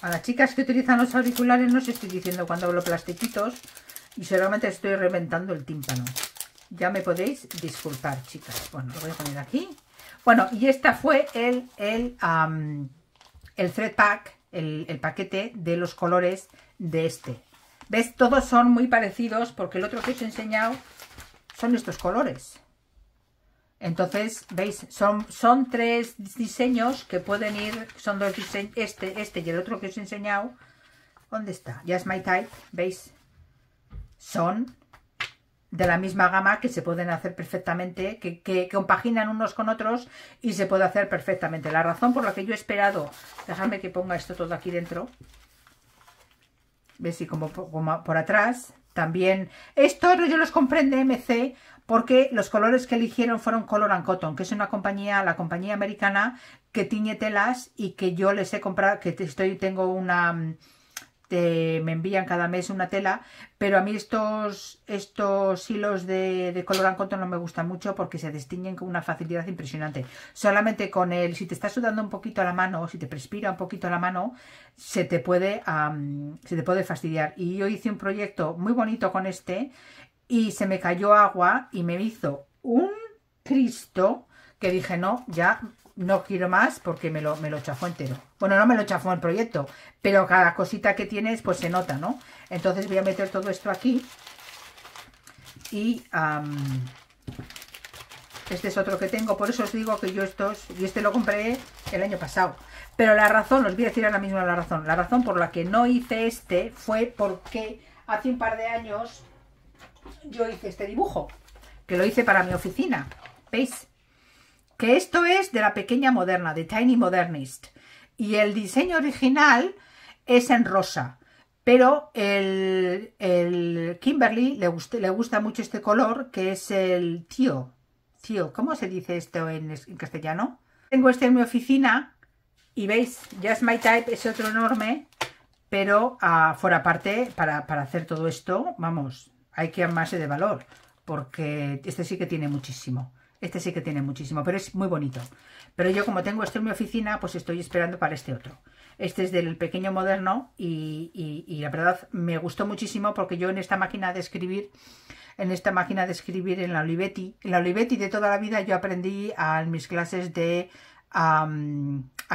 Speaker 1: A las chicas que utilizan los auriculares no os estoy diciendo cuando hablo plastiquitos y solamente estoy reventando el tímpano. Ya me podéis disculpar, chicas. Bueno, lo voy a poner aquí. Bueno, y esta fue el, el, el thread pack, el, el, paquete de los colores de este. ¿Ves? Todos son muy parecidos porque el otro que os he enseñado son estos colores. Entonces, ¿veis? Son, son tres diseños que pueden ir, son dos diseños, este, este y el otro que os he enseñado. ¿Dónde está? Just My Type, ¿veis? Son de la misma gama que se pueden hacer perfectamente, que, compaginan unos con otros y se puede hacer perfectamente. La razón por la que yo he esperado, dejadme que ponga esto todo aquí dentro, ¿ves? Y como, por atrás, también, esto yo los compré en MC porque los colores que eligieron fueron Color and Cotton, que es una compañía, la compañía americana que tiñe telas y que yo les he comprado, que estoy, tengo una me envían cada mes una tela, pero a mí estos, estos hilos de, de color and cotton no me gustan mucho porque se destiñen con una facilidad impresionante. Solamente con el, si te está sudando un poquito la mano, si te perspira un poquito la mano, se te puede, se te puede fastidiar. Y yo hice un proyecto muy bonito con este y se me cayó agua y me hizo un Cristo que dije, no, ya no quiero más porque me lo, me lo chafó entero. Bueno, no me lo chafó el proyecto, pero cada cosita que tienes pues se nota, ¿no? Entonces voy a meter todo esto aquí. Y este es otro que tengo, por eso os digo que yo estos, y este lo compré el año pasado. Pero la razón, os voy a decir ahora mismo la razón. La razón por la que no hice este fue porque hace un par de años yo hice este dibujo, que lo hice para mi oficina. ¿Veis? Que esto es de la pequeña moderna, de Tiny Modernist. Y el diseño original es en rosa. Pero el, Kimberly le, gusta mucho este color, que es el tío. Tío, ¿cómo se dice esto en, castellano? Tengo este en mi oficina y veis, Just My Type es otro enorme, pero uh, fuera parte, para, para hacer todo esto, vamos, hay que amarse de valor, porque este sí que tiene muchísimo. Este sí que tiene muchísimo, pero es muy bonito. Pero yo como tengo esto en mi oficina, pues estoy esperando para este otro. Este es del pequeño moderno y, la verdad me gustó muchísimo porque yo en esta máquina de escribir, en esta máquina de escribir en la Olivetti, en la Olivetti de toda la vida yo aprendí a mis clases de a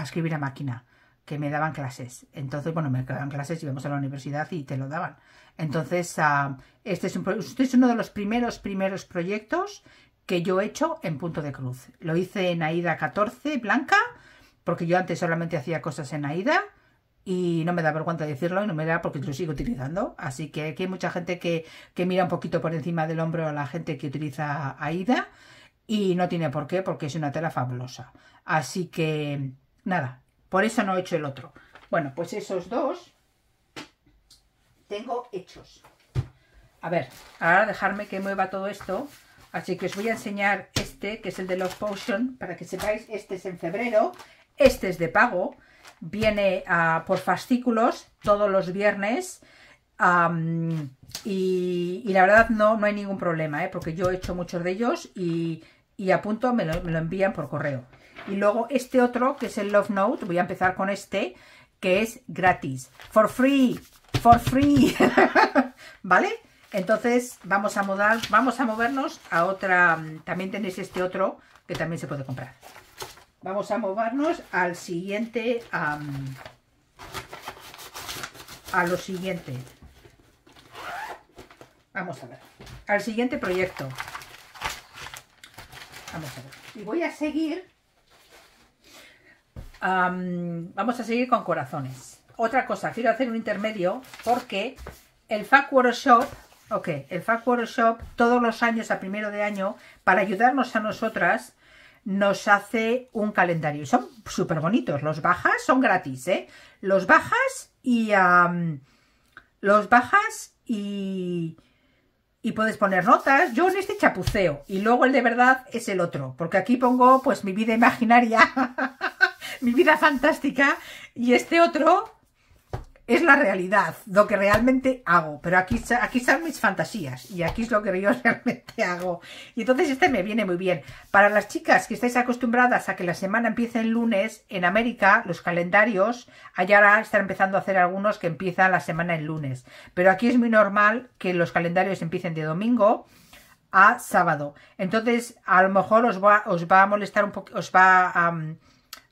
Speaker 1: escribir a máquina que me daban clases. Entonces, bueno, me daban clases, íbamos a la universidad y te lo daban. Entonces, este, es un, este es uno de los primeros, primeros proyectos que yo he hecho en punto de cruz. Lo hice en AIDA 14 blanca, porque yo antes solamente hacía cosas en AIDA y no me da vergüenza decirlo y no me da porque lo sigo utilizando. Así que aquí hay mucha gente que, mira un poquito por encima del hombro a la gente que utiliza AIDA y no tiene por qué porque es una tela fabulosa. Así que nada, por eso no he hecho el otro. Bueno, pues esos dos tengo hechos. A ver, ahora dejarme que mueva todo esto Así que os voy a enseñar este, que es el de los Potion, para que sepáis, este es en febrero, este es de pago, viene uh, por fascículos todos los viernes y, y, la verdad no, no hay ningún problema, ¿eh? porque yo he hecho muchos de ellos y, y a punto me lo, me lo envían por correo. Y luego este otro, que es el Love Note, voy a empezar con este, que es gratis, for free, for free, ¿vale? Entonces vamos a mudar, vamos a movernos a otra, también tenéis este otro que también se puede comprar. Vamos a movernos al siguiente, a lo siguiente. Vamos a ver, al siguiente proyecto. Vamos a ver. Y voy a seguir, vamos a seguir con corazones. Otra cosa, quiero hacer un intermedio porque el FAC Workshop Ok, el FAC Workshop todos los años a primero de año, para ayudarnos a nosotras, nos hace un calendario. Son súper bonitos. Los bajas son gratis, ¿eh? Los bajas y... los bajas y... y puedes poner notas. Yo en este chapuceo y luego el de verdad es el otro, porque aquí pongo pues mi vida imaginaria, mi vida fantástica y este otro es la realidad, lo que realmente hago. Pero aquí, aquí están mis fantasías y aquí es lo que yo realmente hago. Y entonces este me viene muy bien. Para las chicas que estáis acostumbradas a que la semana empiece el lunes, en América los calendarios, allá ahora están empezando a hacer algunos que empiezan la semana el lunes. Pero aquí es muy normal que los calendarios empiecen de domingo a sábado. Entonces, a lo mejor os va, os va a molestar un poco, os va a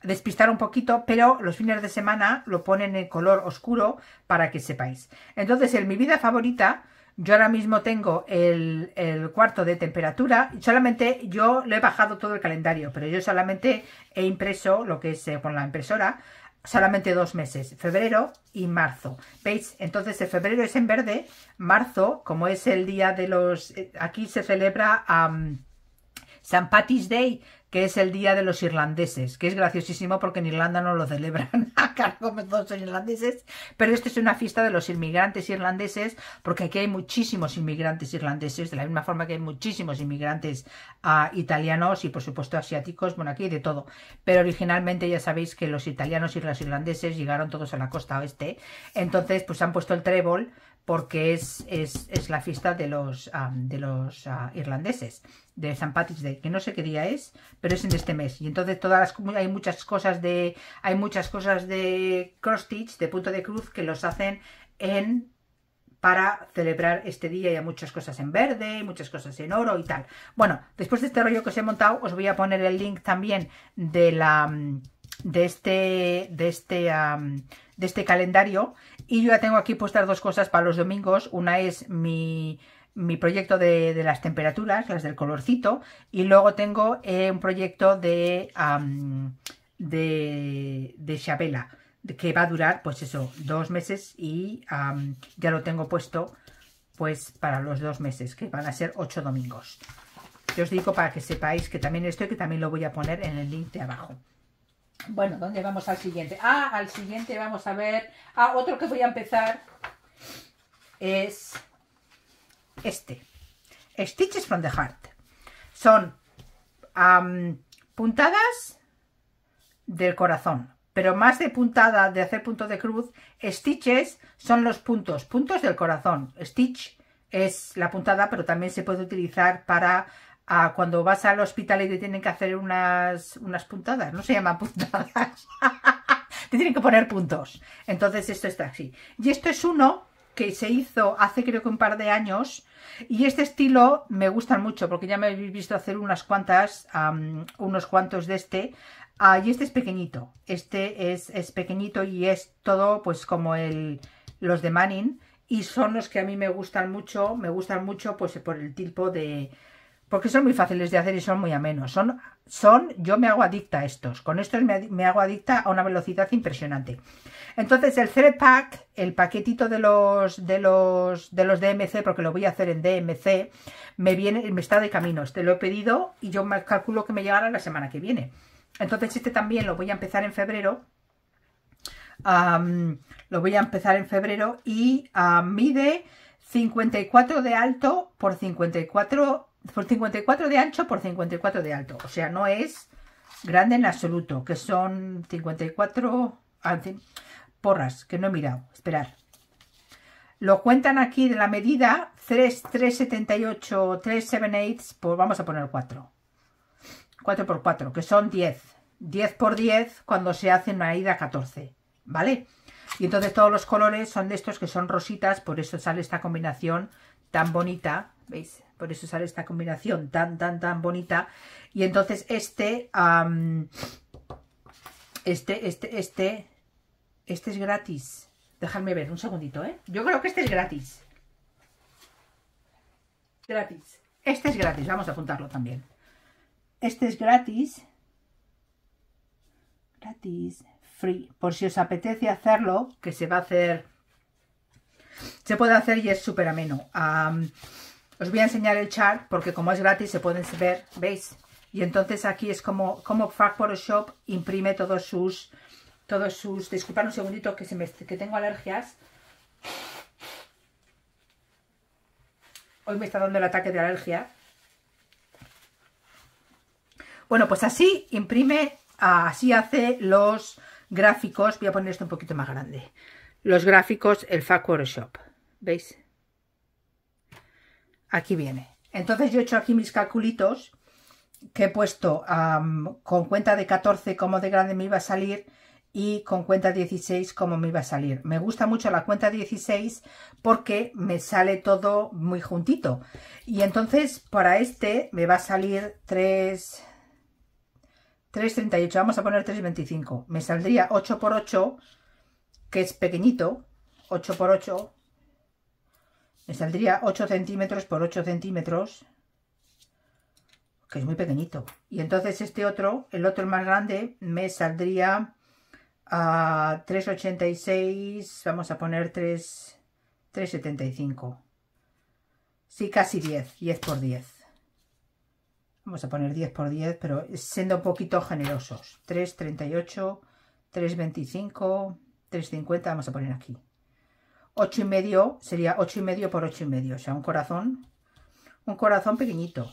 Speaker 1: despistar un poquito, pero los fines de semana lo ponen en color oscuro para que sepáis. Entonces, en mi vida favorita, yo ahora mismo tengo el, cuarto de temperatura. Solamente yo le he bajado todo el calendario, pero yo solamente he impreso lo que es eh, con la impresora. Solamente dos meses, febrero y marzo. ¿Veis? Entonces, el febrero es en verde. Marzo, como es el día de los... Eh, aquí se celebra um, San Patty's Day, que es el Día de los Irlandeses, que es graciosísimo porque en Irlanda no lo celebran, como todos son irlandeses, pero esto es una fiesta de los inmigrantes irlandeses, porque aquí hay muchísimos inmigrantes irlandeses, de la misma forma que hay muchísimos inmigrantes uh, italianos y por supuesto asiáticos, bueno, aquí hay de todo, pero originalmente ya sabéis que los italianos y los irlandeses llegaron todos a la costa oeste, entonces pues han puesto el trébol porque es, es, la fiesta de los, de los irlandeses, de San Patrick's Day, que no sé qué día es, pero es en este mes. Y entonces todas hay muchas cosas de hay muchas cosas de cross stitch, de punto de cruz, que los hacen en para celebrar este día y hay muchas cosas en verde, muchas cosas en oro y tal. Bueno, después de este rollo que os he montado, os voy a poner el link también de la de este de este de este calendario y yo ya tengo aquí puestas dos cosas para los domingos. Una es mi, proyecto de, las temperaturas, las del colorcito. Y luego tengo eh, un proyecto de, de, de Chabela, que va a durar, pues eso, dos meses. Y ya lo tengo puesto, pues, para los dos meses, que van a ser ocho domingos. Yo os digo para que sepáis que también esto y que también lo voy a poner en el link de abajo. Bueno, ¿dónde vamos al siguiente? Ah, al siguiente vamos a ver... Ah, otro que voy a empezar es este. Stitches from the Heart. Son puntadas del corazón. Pero más de puntada, de hacer punto de cruz, stitches son los puntos, puntos del corazón. Stitch es la puntada, pero también se puede utilizar para cuando vas al hospital y te tienen que hacer unas, unas puntadas, no se llaman puntadas, te tienen que poner puntos. Entonces esto está así. Y esto es uno que se hizo hace creo que un par de años y este estilo me gusta mucho porque ya me habéis visto hacer unas cuantas, unos cuantos de este. Ah, y este es pequeñito, este es, es, pequeñito y es todo pues como el, los de Manning y son los que a mí me gustan mucho, me gustan mucho pues por el tipo de, porque son muy fáciles de hacer y son muy amenos. Son, son yo me hago adicta a estos. Con estos me, hago adicta a una velocidad impresionante. Entonces el thread pack, el paquetito de los, de los, de los DMC, porque lo voy a hacer en DMC, me viene, me está de camino. Este lo he pedido y yo me calculo que me llegará la semana que viene. Entonces este también lo voy a empezar en febrero. lo voy a empezar en febrero y mide 54 de alto por 54 por 54 de ancho por 54 de alto. O sea, no es grande en absoluto, que son 54 ah, porras, que no he mirado. Esperar. Lo cuentan aquí de la medida 3, 378, 378, pues vamos a poner 4. 4 por 4, que son 10. 10 por 10 cuando se hace una ida 14, ¿vale? Y entonces todos los colores son de estos que son rositas, por eso sale esta combinación tan bonita, ¿veis? Por eso sale esta combinación tan, tan, tan bonita. Y entonces este, este, este, este, este es gratis. Dejadme ver un segundito, ¿eh? Yo creo que este es gratis. Gratis. Este es gratis, vamos a apuntarlo también. Este es gratis. Gratis. Free. Por si os apetece hacerlo, que se va a hacer... Se puede hacer y es súper ameno. Os voy a enseñar el chart porque como es gratis se pueden ver, ¿veis? Y entonces aquí es como, como Photoshop imprime todos sus, todos sus, disculpad un segundito que, tengo alergias. Hoy me está dando el ataque de alergia. Bueno, pues así imprime, así hace los gráficos. Voy a poner esto un poquito más grande. Los gráficos, el FAC Photoshop. ¿Veis? Aquí viene. Entonces yo he hecho aquí mis calculitos que he puesto con cuenta de 14 como de grande me iba a salir y con cuenta 16 como me iba a salir. Me gusta mucho la cuenta 16 porque me sale todo muy juntito. Y entonces para este me va a salir 3... 3.38, vamos a poner 3.25. Me saldría 8 por 8, que es pequeñito. 8 por 8. Me saldría 8 centímetros por 8 centímetros que es muy pequeñito. Y entonces este otro, el otro más grande, me saldría a 3,86, vamos a poner 3, 3,75. Sí, casi 10, 10 por 10. Vamos a poner 10 por 10, pero siendo un poquito generosos. 3,38, 3,25, 3,50, vamos a poner aquí. 8 y medio sería 8 y medio por 8 y medio, o sea, un corazón, un corazón pequeñito.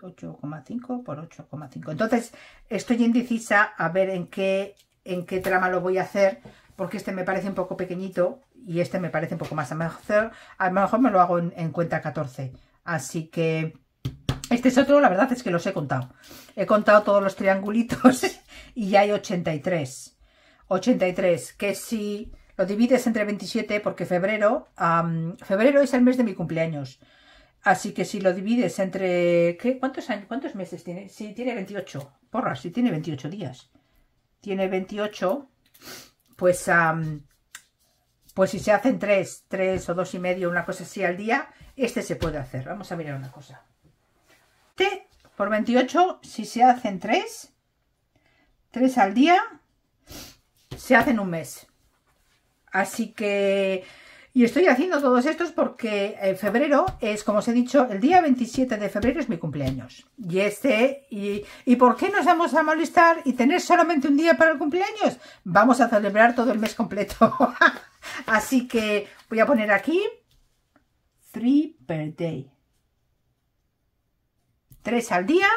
Speaker 1: 8,5 por 8,5. Entonces, estoy indecisa a ver en qué, en qué trama lo voy a hacer, porque este me parece un poco pequeñito y este me parece un poco más. A lo mejor, a lo mejor me lo hago en, cuenta 14. Así que este es otro, la verdad es que los he contado. He contado todos los triangulitos y ya hay 83. 83, que si lo divides entre 27, porque febrero, febrero es el mes de mi cumpleaños. Así que si lo divides entre... ¿qué? ¿Cuántos, años, ¿Cuántos meses tiene? Si tiene 28. Porra, si tiene 28 días. Tiene 28. Pues, pues si se hacen 3, 3 o 2 y medio, una cosa así al día, este se puede hacer. Vamos a mirar una cosa. Este por 28, si se hacen 3, 3 al día, se hacen un mes. Así que y estoy haciendo todos estos porque en febrero es, como os he dicho, el día 27 de febrero es mi cumpleaños. Y este, y, ¿y por qué nos vamos a molestar y tener solamente un día para el cumpleaños? Vamos a celebrar todo el mes completo. Así que voy a poner aquí, three per day. Tres al día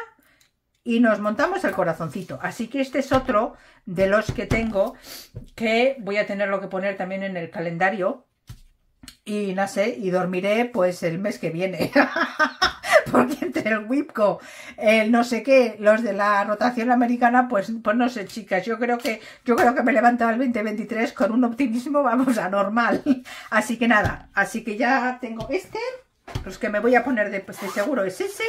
Speaker 1: y nos montamos el corazoncito. Así que este es otro de los que tengo que voy a tenerlo que poner también en el calendario y no sé, y dormiré pues el mes que viene. Porque entre el Wipco, el no sé qué, los de la rotación americana, pues, pues no sé, chicas, yo creo que, yo creo que me levanto al 2023 con un optimismo, vamos, a normal. Así que nada, así que ya tengo este, los que me voy a poner de, pues, de seguro es ese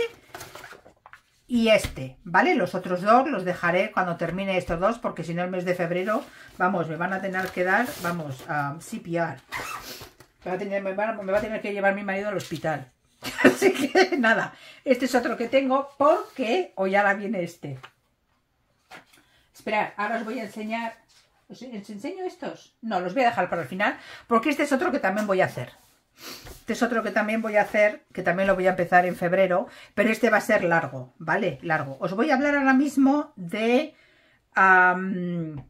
Speaker 1: y este, ¿vale? Los otros dos los dejaré cuando termine estos dos, porque si no el mes de febrero, vamos, me van a tener que dar, vamos, a CPR. Me va, a tener, que llevar mi marido al hospital. Así que nada, este es otro que tengo porque hoy ahora viene este. Esperad, ahora os voy a enseñar. ¿Os, enseño estos? No, los voy a dejar para el final porque este es otro que también voy a hacer. Este es otro que también voy a hacer, que también lo voy a empezar en febrero, pero este va a ser largo, ¿vale? Largo. Os voy a hablar ahora mismo de... antes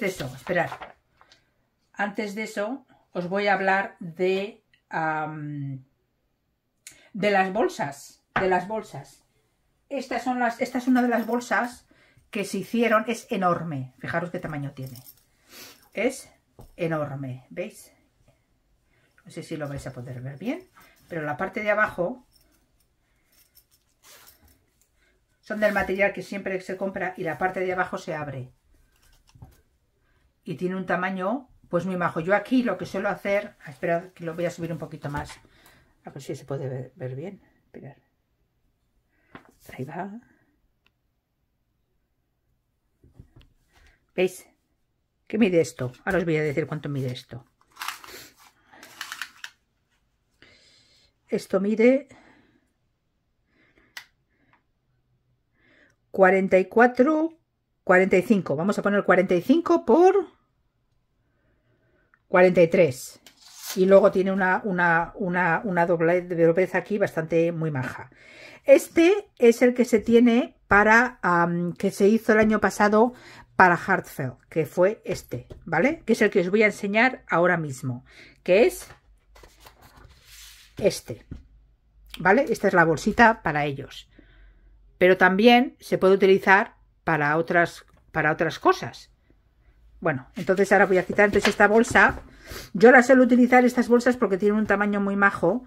Speaker 1: de eso, esperad. Antes de eso, os voy a hablar de, de las bolsas, de las bolsas. Estas son las, esta es una de las bolsas que se hicieron, es enorme, fijaros qué tamaño tiene. Es enorme, ¿veis? No sé si lo vais a poder ver bien, pero la parte de abajo son del material que siempre se compra y la parte de abajo se abre. Y tiene un tamaño pues mi majo, yo aquí lo que suelo hacer, ah, espera que lo voy a subir un poquito más, a ver si se puede ver, bien, esperar. Ahí va. ¿Veis? ¿Qué mide esto? Ahora os voy a decir cuánto mide esto. Esto mide 44, 45. Vamos a poner 45 por 43. Y luego tiene una, una, una, una doblez aquí bastante muy maja. Este es el que se tiene para, que se hizo el año pasado para Heartfelt, que fue este, ¿vale? Que es el que os voy a enseñar ahora mismo, que es este, ¿vale? Esta es la bolsita para ellos. Pero también se puede utilizar para otras, para otras cosas. Bueno, entonces ahora voy a quitar entonces esta bolsa. Yo la suelo utilizar estas bolsas porque tienen un tamaño muy majo.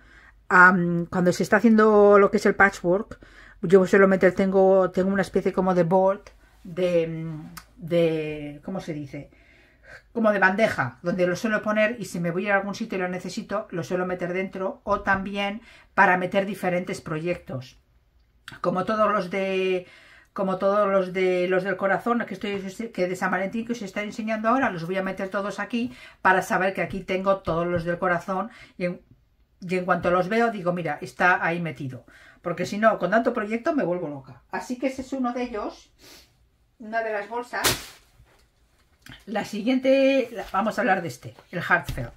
Speaker 1: cuando se está haciendo lo que es el patchwork, yo suelo meter, tengo, tengo una especie como de board, de, de, ¿cómo se dice? Como de bandeja, donde lo suelo poner y si me voy a, algún sitio y lo necesito, lo suelo meter dentro o también para meter diferentes proyectos. Como todos los de como todos los de los del corazón que estoy que de San Valentín que os está enseñando ahora, los voy a meter todos aquí para saber que aquí tengo todos los del corazón y en, y en cuanto los veo digo, mira, está ahí metido. Porque si no, con tanto proyecto me vuelvo loca. Así que ese es uno de ellos, una de las bolsas. La siguiente, vamos a hablar de este, el Heartfelt.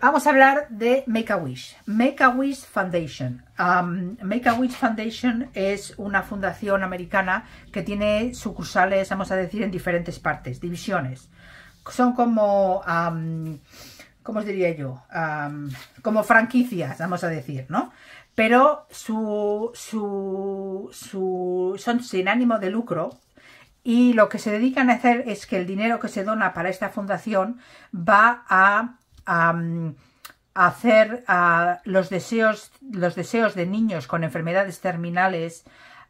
Speaker 1: Vamos a hablar de Make-A-Wish. Make-A-Wish Foundation. Um, Make-A-Wish Foundation es una fundación americana que tiene sucursales, vamos a decir, en diferentes partes, divisiones. Son como, um, ¿cómo os diría yo? Um, como franquicias, vamos a decir, ¿no? Pero su, son sin ánimo de lucro, y lo que se dedican a hacer es que el dinero que se dona para esta fundación va a a, hacer los, deseos, los deseos de niños con enfermedades terminales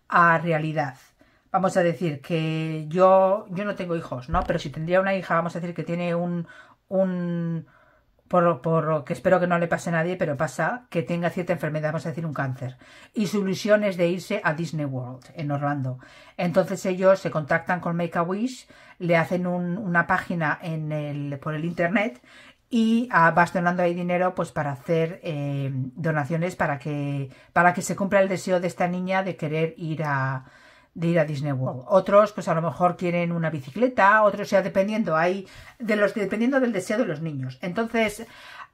Speaker 1: a realidad. Vamos a decir que yo, yo no tengo hijos, ¿no? Pero si tendría una hija, vamos a decir que tiene un, un por, por que espero que no le pase a nadie, pero pasa que tenga cierta enfermedad, vamos a decir un cáncer. Y su ilusión es de irse a Disney World en Orlando. Entonces ellos se contactan con Make a Wish, le hacen una página por el internet y ah, vas donando ahí dinero pues para hacer eh, donaciones para que para que se cumpla el deseo de esta niña de querer ir a de ir a Disney World. Otros, pues a lo mejor quieren una bicicleta, otros, ya dependiendo, hay de los dependiendo del deseo de los niños. Entonces,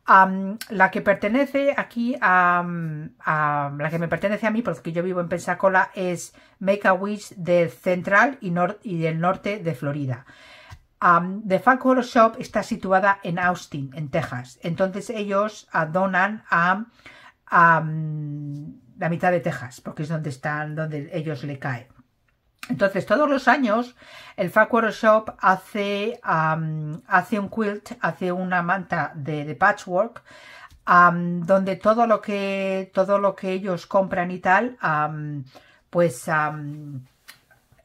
Speaker 1: la que pertenece aquí a, la que me pertenece a mí, porque yo vivo en Pensacola, es Make a Wish del central y, del norte de Florida. The Funk Shop está situada en Austin, en Texas. Entonces ellos donan a, la mitad de Texas, porque es donde están, donde ellos le caen. Entonces, todos los años, el Funk Shop hace, hace un quilt, hace una manta de, patchwork, donde todo lo que todo lo que ellos compran y tal, pues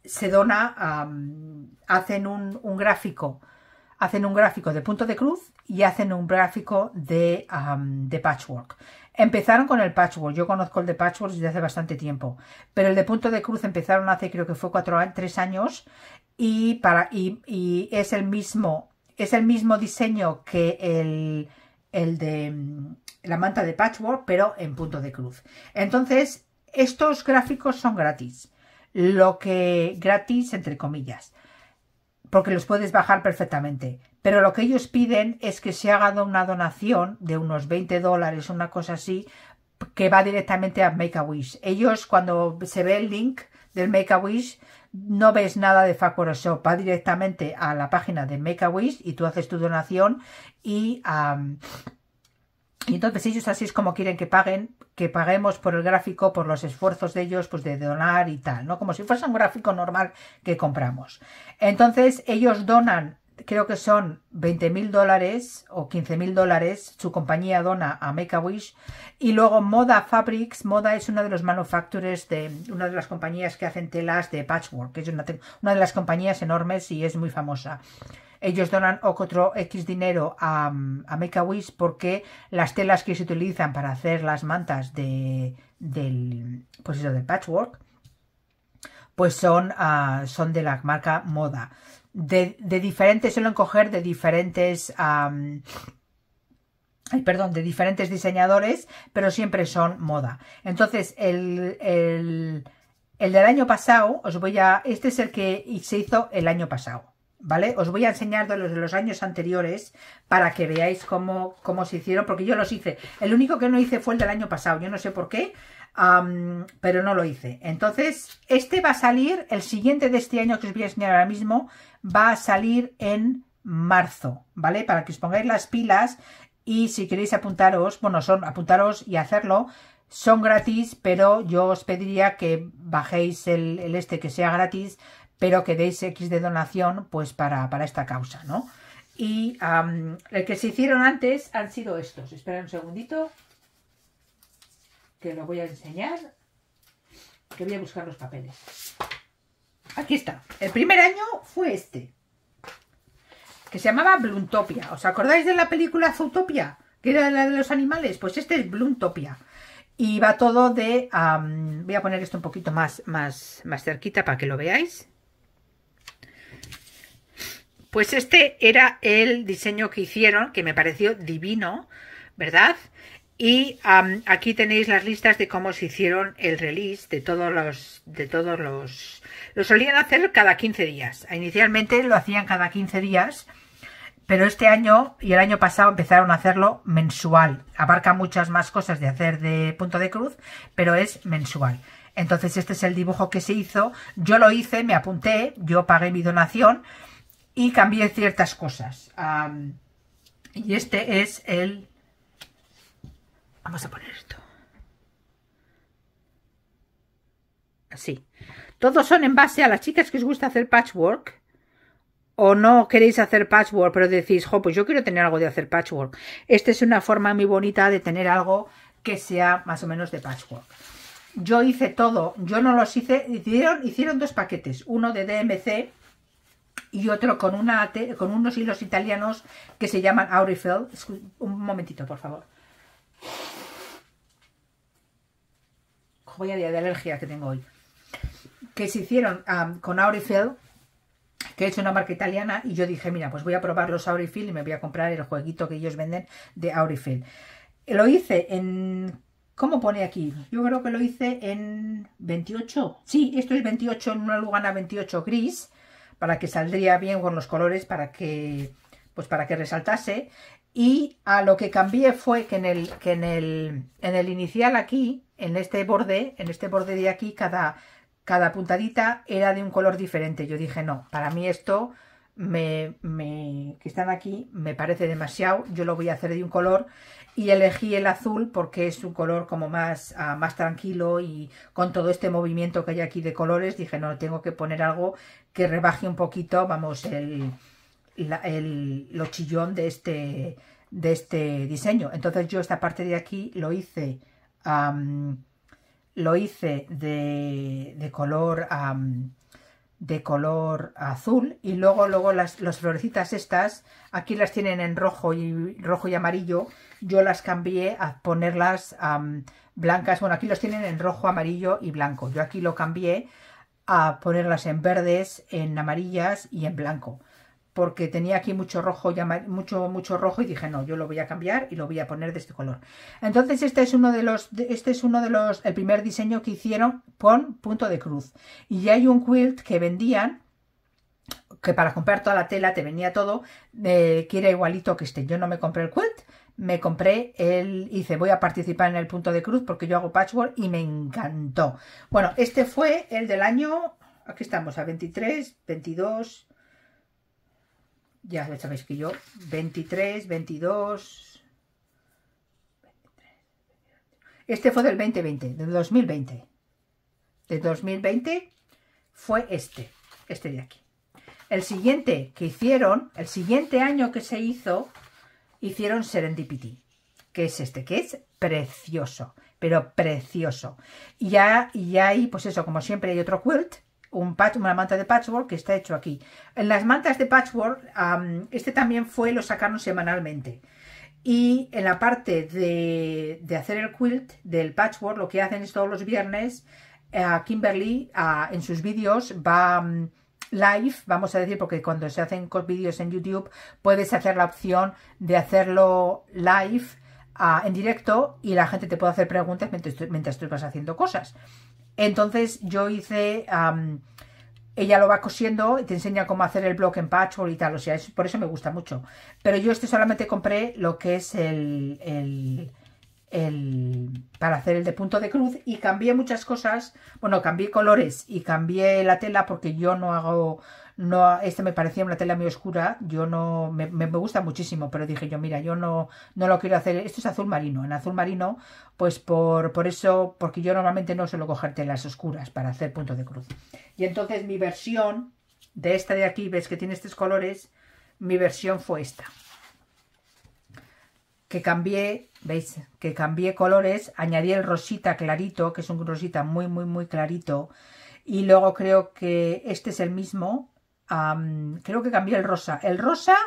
Speaker 1: se dona, hacen un, gráfico, hacen un gráfico de punto de cruz y hacen un gráfico de, patchwork. Empezaron con el patchwork, yo conozco el de patchwork desde hace bastante tiempo, pero el de punto de cruz empezaron hace creo que fue cuatro, tres años. Y, para, y, es el mismo, es el mismo diseño que el, el de mm, la manta de patchwork, pero en punto de cruz. Entonces, estos gráficos son gratis. Lo que gratis, entre comillas, porque los puedes bajar perfectamente. Pero lo que ellos piden es que se haga una donación de unos 20 dólares, una cosa así, que va directamente a Make a Wish. Ellos, cuando se ve el link del Make a Wish, no ves nada de Shop, va directamente a la página de Make a Wish y tú haces tu donación y y entonces ellos así es como quieren que paguen, que paguemos por el gráfico, por los esfuerzos de ellos, pues de donar y tal, ¿no? Como si fuese un gráfico normal que compramos. Entonces ellos donan, creo que son 20 mil dólares o 15 mil dólares, su compañía dona a Make a Wish. Y luego Moda Fabrics, Moda es uno de los manufacturers de una de las compañías que hacen telas de patchwork, que es una, una de las compañías enormes y es muy famosa ellos donan otro X dinero a, a Make a Wish porque las telas que se utilizan para hacer las mantas de, del, pues eso, del patchwork, pues son, ah, son de la marca Moda. De, diferentes, suelen coger de diferentes, perdón, de diferentes diseñadores, pero siempre son moda. Entonces, el, el, el del año pasado, os voy a, este es el que se hizo el año pasado. ¿Vale? Os voy a enseñar de los de los años anteriores para que veáis cómo, cómo se hicieron, porque yo los hice. El único que no hice fue el del año pasado, yo no sé por qué. pero no lo hice. Entonces, este va a salir, el siguiente de este año que os voy a enseñar ahora mismo, va a salir en marzo, ¿vale? Para que os pongáis las pilas y si queréis apuntaros, bueno, son apuntaros y hacerlo, son gratis, pero yo os pediría que bajéis el, este que sea gratis, pero que deis X de donación, pues para, para esta causa, ¿no? Y el que se hicieron antes han sido estos. Espera un segundito, que lo voy a enseñar, que voy a buscar los papeles. Aquí está. El primer año fue este, que se llamaba Bluntopia. ¿Os acordáis de la película Zootopia? Que era la de los animales. Pues este es Bluntopia. Y va todo de... voy a poner esto un poquito más, más, más cerquita para que lo veáis. Pues este era el diseño que hicieron, que me pareció divino, ¿verdad? Y aquí tenéis las listas de cómo se hicieron el release de todos los... De todos los lo solían hacer cada 15 días. Inicialmente lo hacían cada 15 días, pero este año y el año pasado empezaron a hacerlo mensual. Abarca muchas más cosas de hacer de punto de cruz, pero es mensual. Entonces este es el dibujo que se hizo. Yo lo hice, me apunté, yo pagué mi donación y cambié ciertas cosas. y este es el... Vamos a poner esto. Así. Todos son en base a las chicas que os gusta hacer patchwork o no queréis hacer patchwork, pero decís, jo, pues yo quiero tener algo de hacer patchwork. Esta es una forma muy bonita de tener algo que sea más o menos de patchwork. Yo hice todo, yo no los hice, hicieron, hicieron dos paquetes, uno de DMC y otro con, una, con unos hilos italianos que se llaman Aurifel. Un momentito, por favor. Joya de alergia que tengo hoy. Que se hicieron con Aurifel que hecho una marca italiana y yo dije, mira, pues voy a probar los Aurifil y me voy a comprar el jueguito que ellos venden de Aurifil. Lo hice en... ¿Cómo pone aquí? Yo creo que lo hice en 28. Sí, esto es 28 en una Lugana 28 gris, para que saldría bien con los colores, para que, pues para que resaltase. Y a lo que cambié fue que en el, que en el, en el inicial aquí, en este borde, en este borde de aquí, cada, cada puntadita era de un color diferente. Yo dije, no, para mí esto me, que están aquí me parece demasiado, yo lo voy a hacer de un color y elegí el azul porque es un color como más, ah, más tranquilo y con todo este movimiento que hay aquí de colores dije, no, tengo que poner algo que rebaje un poquito, vamos, el, el lo chillón de este, de este diseño. Entonces yo esta parte de aquí lo hice lo hice de, color de color azul y luego luego las, florecitas estas aquí las tienen en rojo y rojo y amarillo. Yo las cambié a ponerlas blancas. Bueno aquí los tienen en rojo amarillo y blanco. Yo aquí lo cambié a ponerlas en verdes en amarillas y en blanco porque tenía aquí mucho rojo, mucho, mucho rojo y dije, no, yo lo voy a cambiar y lo voy a poner de este color. Entonces este es uno de los, este es uno de los, el primer diseño que hicieron con punto de cruz. Y hay un quilt que vendían, que para comprar toda la tela te venía todo, que era igualito que este. Yo no me compré el quilt, me compré el, hice, voy a participar en el punto de cruz porque yo hago patchwork y me encantó. Bueno, este fue el del año, aquí estamos, a 23, 22 ya sabéis que yo 23, 22... Este fue del 2020, del 2020. De 2020 fue este, este de aquí. El siguiente que hicieron, el siguiente año que se hizo, hicieron Serendipity, que es este, que es precioso, pero precioso. Y ya, y hay, pues eso, como siempre hay otro quilt, un una manta de patchwork que está hecho aquí. En las mantas de patchwork, este también fue, lo sacaron semanalmente. Y en la parte de, hacer el quilt del patchwork, lo que hacen es todos los viernes, a Kimberly en sus vídeos va mm, live, vamos a decir, porque cuando se hacen vídeos en YouTube puedes hacer la opción de hacerlo live en directo y la gente te puede hacer preguntas mientras, mientras tú vas haciendo cosas. Entonces yo hice, ella lo va cosiendo y te enseña cómo hacer el bloque en patchwork y tal, o sea, por eso me gusta mucho. Pero yo este solamente compré lo que es el, el, para hacer el de punto de cruz y cambié muchas cosas, bueno, cambié colores y cambié la tela porque yo no hago, no, este me parecía una tela muy oscura, yo no, me, me, gusta muchísimo, pero dije yo, mira, yo no, no lo quiero hacer, esto es azul marino, en azul marino, pues por, por eso, porque yo normalmente no suelo coger telas oscuras para hacer punto de cruz. Y entonces mi versión de esta de aquí, ves que tiene estos colores, mi versión fue esta que cambié, ¿veis? Que cambié colores, añadí el rosita clarito, que es un rosita muy, muy, muy clarito, y luego creo que este es el mismo, creo que cambié el rosa, el rosa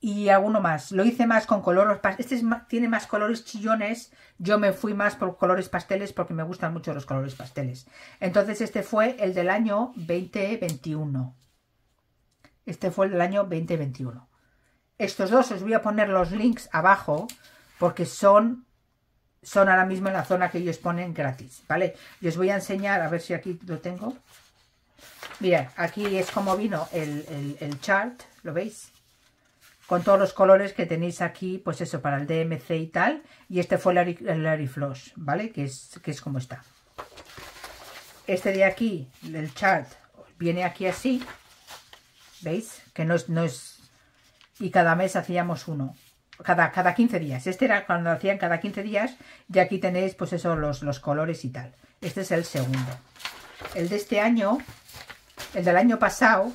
Speaker 1: y alguno más, lo hice más con colores, este tiene más colores chillones, yo me fui más por colores pasteles porque me gustan mucho los colores pasteles, entonces este fue el del año 2021, este fue el del año 2021. Estos dos os voy a poner los links abajo porque son, son ahora mismo en la zona que ellos ponen gratis, ¿vale? Y os voy a enseñar, a ver si aquí lo tengo. Mirad, aquí es como vino el, chart, ¿lo veis? Con todos los colores que tenéis aquí, pues eso, para el DMC y tal. Y este fue el Larry Floss, ¿vale? Que es, que es como está. Este de aquí, el chart, viene aquí así. ¿Veis? Que no es, no es y cada mes hacíamos uno. Cada, cada 15 días. Este era cuando hacían cada 15 días y aquí tenéis pues eso, los, los colores y tal. Este es el segundo. El de este año, el del año pasado,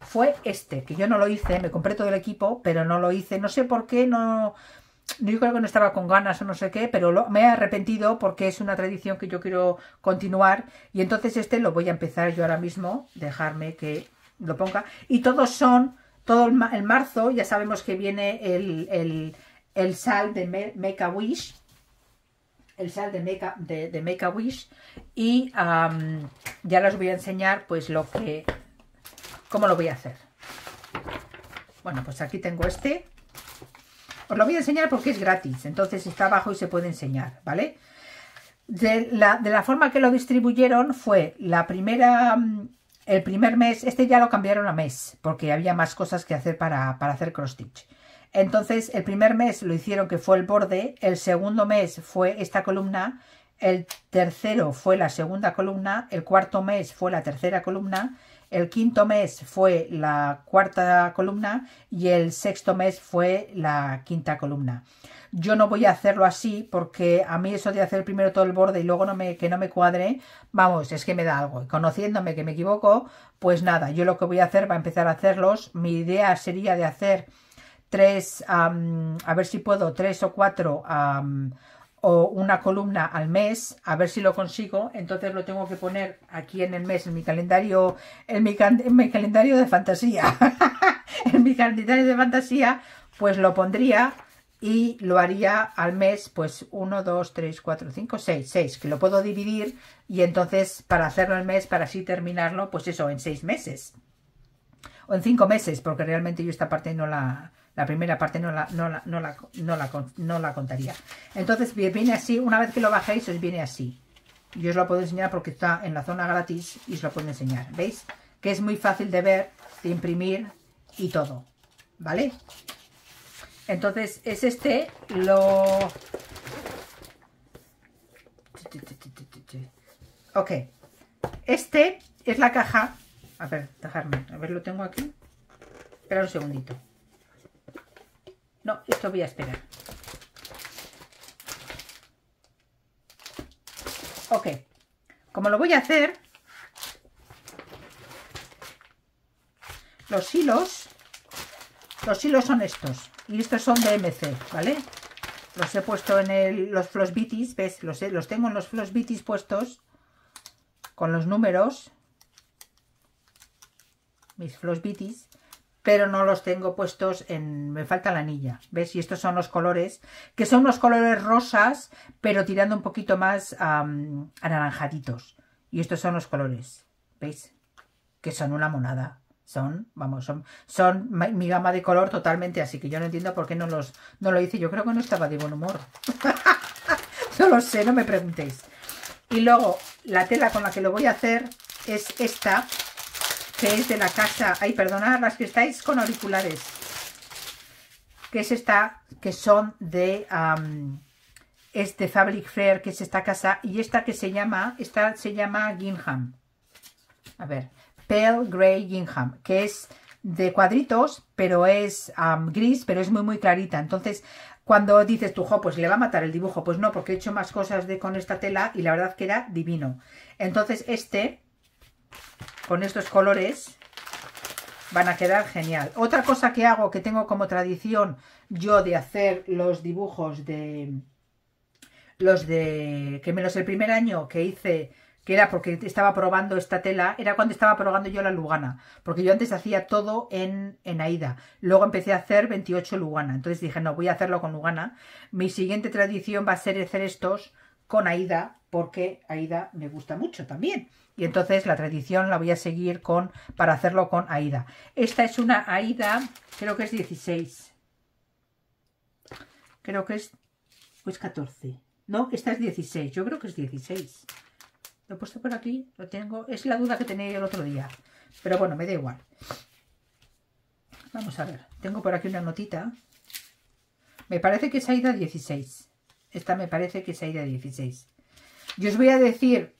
Speaker 1: fue este, que yo no lo hice, me compré todo el equipo, pero no lo hice. No sé por qué, no, yo creo que no estaba con ganas o no sé qué, pero me he arrepentido porque es una tradición que yo quiero continuar y entonces este lo voy a empezar yo ahora mismo, dejarme que lo ponga. Y todos son todo el, marzo ya sabemos que viene el, sal de Make a Wish, el sal de Make a, de, Make a Wish y ya les voy a enseñar pues lo que, cómo lo voy a hacer. Bueno, pues aquí tengo este. Os lo voy a enseñar porque es gratis, entonces está abajo y se puede enseñar, ¿vale? De la, de la forma que lo distribuyeron fue la primera el primer mes, este ya lo cambiaron a mes, porque había más cosas que hacer para, hacer cross stitch. Entonces, el primer mes lo hicieron que fue el borde, el segundo mes fue esta columna, el tercero fue la segunda columna, el cuarto mes fue la tercera columna, el quinto mes fue la cuarta columna y el sexto mes fue la quinta columna. Yo no voy a hacerlo así porque a mí eso de hacer primero todo el borde y luego no me, que no me cuadre, vamos, es que me da algo. Y conociéndome que me equivoco, pues nada, yo lo que voy a hacer va a empezar a hacerlos. Mi idea sería de hacer tres, a ver si puedo, tres o cuatro o una columna al mes, a ver si lo consigo, entonces lo tengo que poner aquí en el mes, en mi calendario, en mi, en mi calendario de fantasía, en mi calendario de fantasía, pues lo pondría y lo haría al mes, pues 1, 2, 3, 4, 5, 6, 6, que lo puedo dividir y entonces para hacerlo al mes, para así terminarlo, pues eso, en 6 meses. O en 5 meses, porque realmente yo esta parte no la, la primera parte no la, no la, no la, no la, no la contaría. Entonces viene así, una vez que lo bajéis os viene así. Yo os lo puedo enseñar porque está en la zona gratis y os lo puedo enseñar. ¿Veis? Que es muy fácil de ver, de imprimir y todo. ¿Vale? Entonces es este, lo... Ok. Este es la caja. A ver, dejarme. A ver, lo tengo aquí. Espera un segundito. No, esto voy a esperar. Ok. Como lo voy a hacer, los hilos, los hilos son estos. Y estos son de MC, ¿vale? Los he puesto en el, los Flossbitis, ¿ves? Los, los tengo en los Flossbitis puestos con los números. Mis Flossbitis. Pero no los tengo puestos en... Me falta la anilla, ¿ves? Y estos son los colores, que son unos colores rosas, pero tirando un poquito más anaranjaditos. Y estos son los colores, ¿veis? Que son una monada son, vamos, son, son mi gama de color totalmente así, que yo no entiendo por qué no los no lo hice. Yo creo que no estaba de buen humor. no lo sé, no me preguntéis. Y luego, la tela con la que lo voy a hacer es esta, que es de la casa... Ay, perdonad las que estáis con auriculares. Que es esta, que son de... es de Fabric Fair, que es esta casa, y esta que se llama, esta se llama Gingham. A ver, Pale Grey Gingham, que es de cuadritos, pero es gris, pero es muy muy clarita. Entonces, cuando dices tú, jo, pues le va a matar el dibujo, pues no, porque he hecho más cosas de con esta tela y la verdad que era divino. Entonces, este, con estos colores, van a quedar genial. Otra cosa que hago, que tengo como tradición yo de hacer los dibujos de... Los de... Que menos el primer año que hice que era porque estaba probando esta tela, era cuando estaba probando yo la Lugana, porque yo antes hacía todo en, en Aida, luego empecé a hacer 28 Lugana, entonces dije, no, voy a hacerlo con Lugana. Mi siguiente tradición va a ser hacer estos con Aida, porque Aida me gusta mucho también. Y entonces la tradición la voy a seguir con para hacerlo con Aida. Esta es una Aida, creo que es 16. Creo que es, pues 14. No, esta es 16, yo creo que es 16. Lo he puesto por aquí, lo tengo. Es la duda que tenía el otro día. Pero bueno, me da igual. Vamos a ver. Tengo por aquí una notita. Me parece que es Aida 16. Esta me parece que es Aida 16. Yo os voy a decir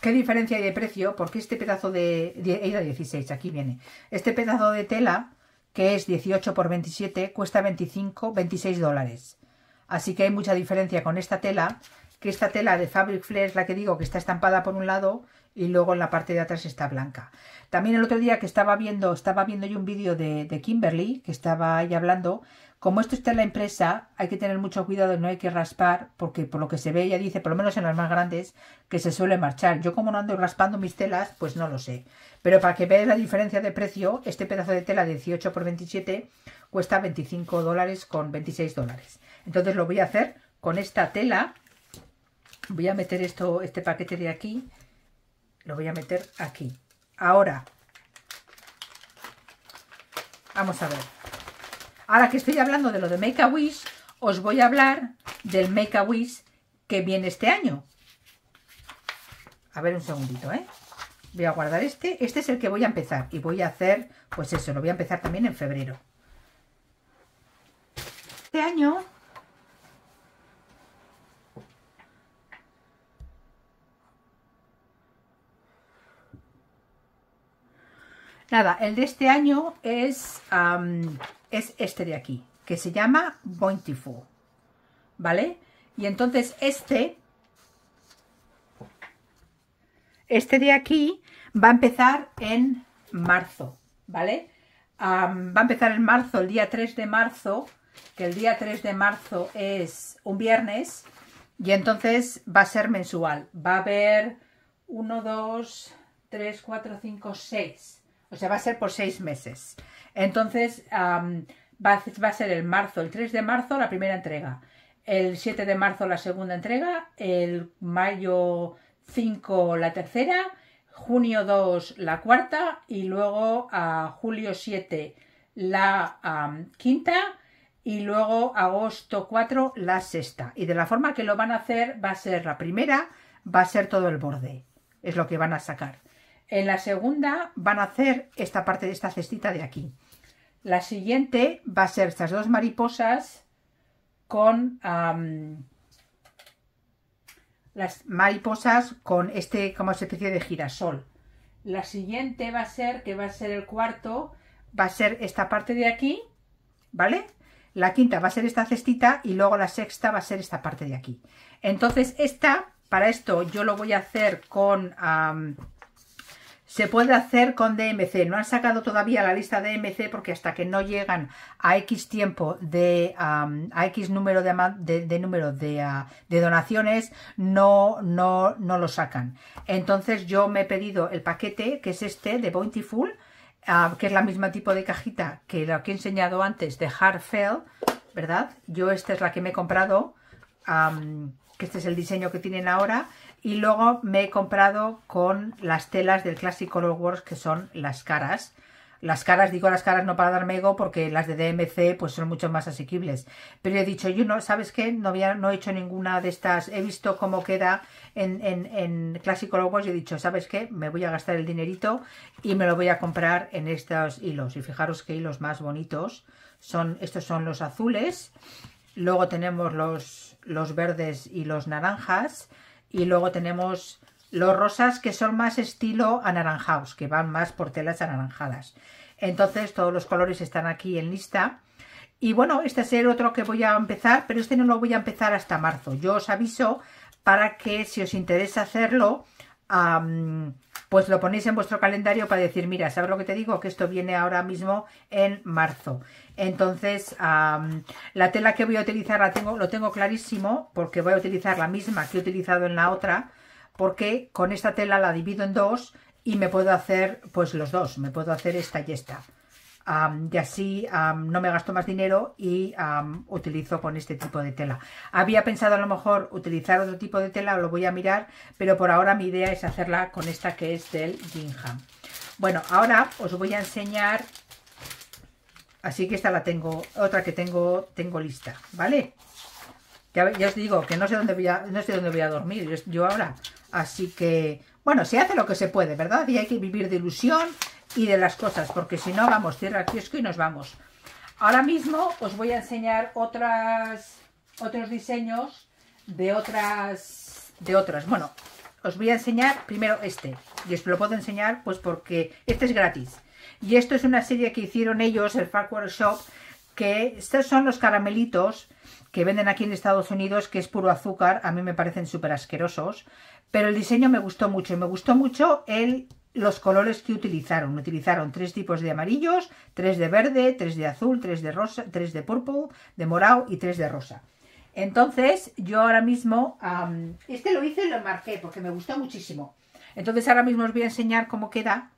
Speaker 1: qué diferencia hay de precio, porque este pedazo de, de Aida 16, aquí viene. Este pedazo de tela, que es 18 por 27, cuesta 25, 26 dólares. Así que hay mucha diferencia con esta tela que esta tela de Fabric Flair es la que digo que está estampada por un lado y luego en la parte de atrás está blanca. También el otro día que estaba viendo, estaba viendo yo un vídeo de, Kimberly, que estaba ahí hablando, como esto está en la empresa, hay que tener mucho cuidado, no hay que raspar, porque por lo que se ve ella dice, por lo menos en las más grandes, que se suele marchar. Yo como no ando raspando mis telas, pues no lo sé. Pero para que veáis la diferencia de precio, este pedazo de tela de 18 por 27 cuesta 25 dólares con 26 dólares. Entonces lo voy a hacer con esta tela Voy a meter esto, este paquete de aquí, lo voy a meter aquí. Ahora, vamos a ver. Ahora que estoy hablando de lo de Make a Wish, os voy a hablar del Make a Wish que viene este año. A ver un segundito, ¿eh? Voy a guardar este. Este es el que voy a empezar. Y voy a hacer, pues eso, lo voy a empezar también en febrero. Este año Nada, el de este año es, es este de aquí, que se llama Bountiful, ¿vale? Y entonces este, este de aquí va a empezar en marzo, ¿vale? va a empezar en marzo, el día 3 de marzo, que el día 3 de marzo es un viernes, y entonces va a ser mensual. Va a haber 1, 2, 3, 4, 5, 6 o sea, va a ser por seis meses. Entonces, va, a ser el marzo, el 3 de marzo, la primera entrega. El 7 de marzo, la segunda entrega. El mayo 5, la tercera. Junio 2, la cuarta. Y luego a julio 7, la quinta. Y luego agosto 4, la sexta. Y de la forma que lo van a hacer, va a ser la primera, va a ser todo el borde. Es lo que van a sacar. En la segunda van a hacer esta parte de esta cestita de aquí. La siguiente va a ser estas dos mariposas con las mariposas con este como especie de girasol. La siguiente va a ser, que va a ser el cuarto, va a ser esta parte de aquí, ¿vale? La quinta va a ser esta cestita y luego la sexta va a ser esta parte de aquí. Entonces esta, para esto yo lo voy a hacer con... Se puede hacer con DMC. No han sacado todavía la lista DMC porque hasta que no llegan a X tiempo de a X número de, de, número de, de, donaciones, no, no, no lo sacan. Entonces yo me he pedido el paquete, que es este de Bountiful, uh, que es la misma tipo de cajita que lo que he enseñado antes de Hardfell, ¿verdad? Yo esta es la que me he comprado, que este es el diseño que tienen ahora y luego me he comprado con las telas del Classic Color Works, que son las caras. Las caras, digo las caras no para darme ego, porque las de DMC pues son mucho más asequibles. Pero he dicho, yo no, ¿sabes qué? No, había, no he hecho ninguna de estas. He visto cómo queda en, en, en Classic Color Works y he dicho, ¿sabes qué? Me voy a gastar el dinerito y me lo voy a comprar en estos hilos. Y fijaros qué hilos más bonitos. Son, estos son los azules. Luego tenemos los, los verdes y los naranjas. Y luego tenemos los rosas que son más estilo anaranjados, que van más por telas anaranjadas. Entonces todos los colores están aquí en lista. Y bueno, este es el otro que voy a empezar, pero este no lo voy a empezar hasta marzo. Yo os aviso para que si os interesa hacerlo, pues lo ponéis en vuestro calendario para decir, mira, ¿sabes lo que te digo? Que esto viene ahora mismo en marzo. Entonces, la tela que voy a utilizar la tengo, lo tengo clarísimo porque voy a utilizar la misma que he utilizado en la otra porque con esta tela la divido en dos y me puedo hacer pues los dos, me puedo hacer esta y esta y así no me gasto más dinero y utilizo con este tipo de tela. Había pensado a lo mejor utilizar otro tipo de tela, lo voy a mirar, pero por ahora mi idea es hacerla con esta que es del Gingham. Bueno, ahora os voy a enseñar, así que esta la tengo, otra que tengo, tengo lista, ¿vale? Ya, os digo que no sé dónde voy a, no sé dónde voy a dormir yo ahora, así que, bueno, se hace lo que se puede, ¿verdad? Y hay que vivir de ilusión y de las cosas, porque si no, vamos, cierra el kiosco y nos vamos. Ahora mismo os voy a enseñar otras, otros diseños de otras, de otras. Bueno, os voy a enseñar primero este, y os lo puedo enseñar pues porque este es gratis. Y esto es una serie que hicieron ellos, el Farquhar Shop, que estos son los caramelitos que venden aquí en Estados Unidos, que es puro azúcar, a mí me parecen súper asquerosos, pero el diseño me gustó mucho, y me gustó mucho el los colores que utilizaron. Utilizaron tres tipos de amarillos, tres de verde, tres de azul, tres de rosa, tres de purple, de morado y tres de rosa. Entonces, yo ahora mismo, este lo hice y lo marqué porque me gustó muchísimo. Entonces, ahora mismo os voy a enseñar cómo queda,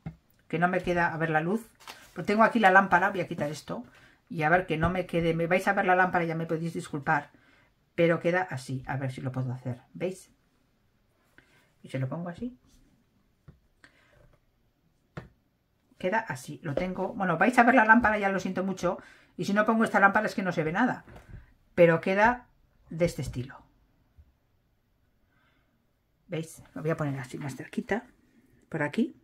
Speaker 1: que no me queda, a ver la luz. Pero tengo aquí la lámpara, voy a quitar esto. Y a ver que no me quede, me vais a ver la lámpara, ya me podéis disculpar. Pero queda así, a ver si lo puedo hacer, ¿veis? Y se lo pongo así. queda así. Lo tengo, bueno, vais a ver la lámpara, ya lo siento mucho. Y si no pongo esta lámpara es que no se ve nada. Pero queda de este estilo. ¿Veis? Lo voy a poner así más cerquita. Por aquí.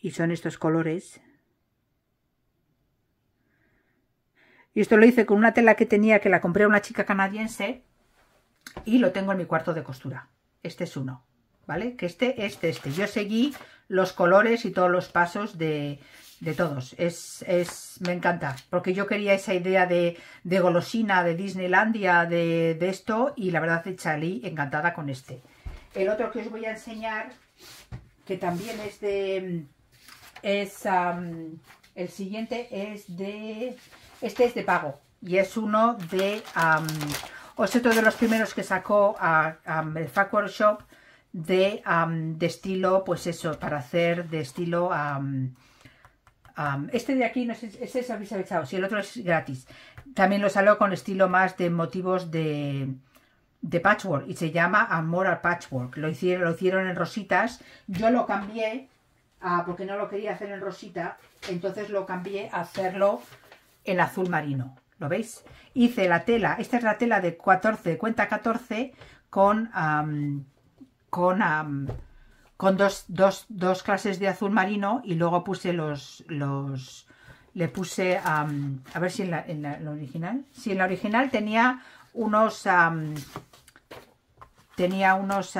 Speaker 1: Y son estos colores. Y esto lo hice con una tela que tenía, que la compré a una chica canadiense. Y lo tengo en mi cuarto de costura. Este es uno. ¿vale? Que este es este. Yo seguí los colores y todos los pasos de, todos. Es, es, me encanta, porque yo quería esa idea de, golosina, de Disneylandia, de, de, esto, y la verdad salí encantada con este. El otro que os voy a enseñar, que también es de... es El siguiente es de... Este es de pago, y es uno de... Um, es otro de los primeros que sacó a, el Factor Shop, de, estilo, pues eso, para hacer de estilo... este de aquí, no sé, ese es habéis echado, si el otro es gratis. También lo salió con estilo más de motivos de, de patchwork y se llama Amor al Patchwork. Lo hicieron, lo hicieron en rositas. Yo lo cambié porque no lo quería hacer en rosita, entonces lo cambié a hacerlo en azul marino. ¿Lo veis? Hice la tela, esta es la tela de 14, cuenta 14 con con, con dos, dos, clases de azul marino y luego puse los... los le puse, a ver si en la, en la, original, si en la original tenía unos, tenía unos,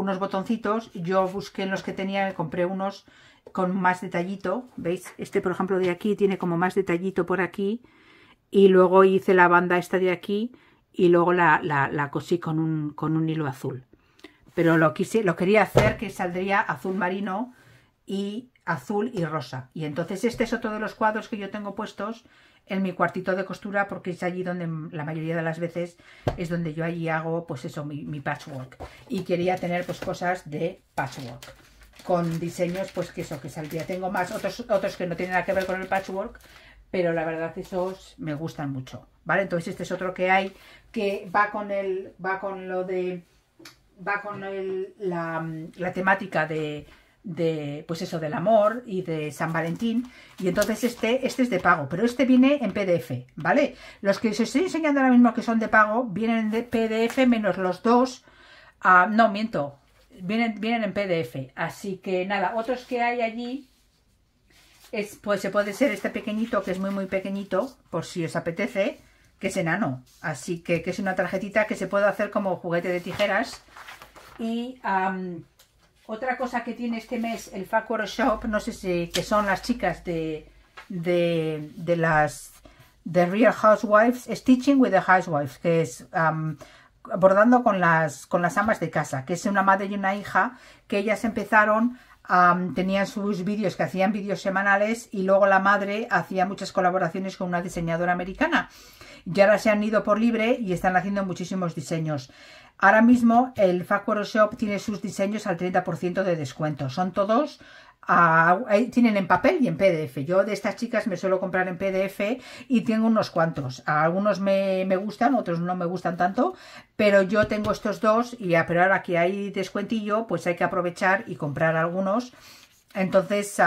Speaker 1: unos botoncitos, yo busqué en los que tenía, compré unos con más detallito, ¿veis? Este, por ejemplo, de aquí tiene como más detallito por aquí, y luego hice la banda esta de aquí, y luego la, la, la cosí con un, con un hilo azul pero lo, quise, lo quería hacer que saldría azul marino y azul y rosa. Y entonces este es otro de los cuadros que yo tengo puestos en mi cuartito de costura porque es allí donde la mayoría de las veces es donde yo allí hago pues eso, mi, patchwork. Y quería tener pues cosas de patchwork con diseños pues que eso, que saldría. Tengo más otros, otros que no tienen nada que ver con el patchwork, pero la verdad esos me gustan mucho, ¿vale? Entonces este es otro que hay que va con el, va con lo de va con la, temática de, pues eso, del amor y de San Valentín. Y entonces este, este es de pago, pero este viene en PDF, ¿vale? Los que os estoy enseñando ahora mismo que son de pago, vienen de PDF menos los dos. Ah, no, miento, vienen, vienen en PDF. Así que nada, otros que hay allí, es, pues se puede ser este pequeñito, que es muy muy pequeñito, por si os apetece, que es enano. Así que, que es una tarjetita que se puede hacer como juguete de tijeras. Y otra cosa que tiene este mes el Fact Shop, no sé si que son las chicas de, de, de las The Real Housewives, Stitching with the Housewives, que es bordando con las, con las amas de casa, que es una madre y una hija que ellas empezaron tenían sus vídeos que hacían vídeos semanales y luego la madre hacía muchas colaboraciones con una diseñadora americana. Y ahora se han ido por libre y están haciendo muchísimos diseños. Ahora mismo el Fact Shop tiene sus diseños al 30% de descuento. Son todos tienen en papel y en PDF. Yo de estas chicas me suelo comprar en PDF y tengo unos cuantos. Algunos me, gustan, otros no me gustan tanto, pero yo tengo estos dos y a, pero ahora que hay descuentillo, pues hay que aprovechar y comprar algunos. Entonces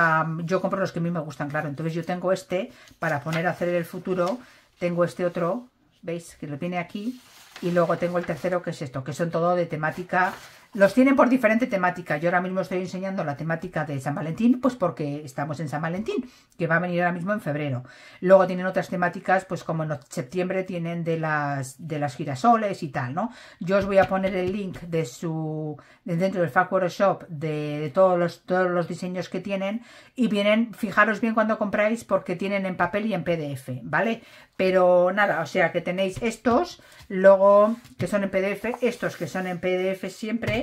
Speaker 1: yo compro los que a mí me gustan, claro. Entonces yo tengo este para poner a hacer el futuro. Tengo este otro, ¿veis? Que lo tiene aquí. Y luego tengo el tercero que es esto, que son todo de temática los tienen por diferente temática. Yo ahora mismo estoy enseñando la temática de San Valentín, pues porque estamos en San Valentín, que va a venir ahora mismo en febrero. Luego tienen otras temáticas, pues como en septiembre tienen de las, de las girasoles y tal, ¿no? Yo os voy a poner el link de su, dentro del Fact Shop, de, de, todos, los, todos los diseños que tienen. Y vienen, fijaros bien cuando compráis, porque tienen en papel y en PDF, ¿vale? Pero nada, o sea que tenéis estos, luego que son en PDF, estos que son en PDF siempre,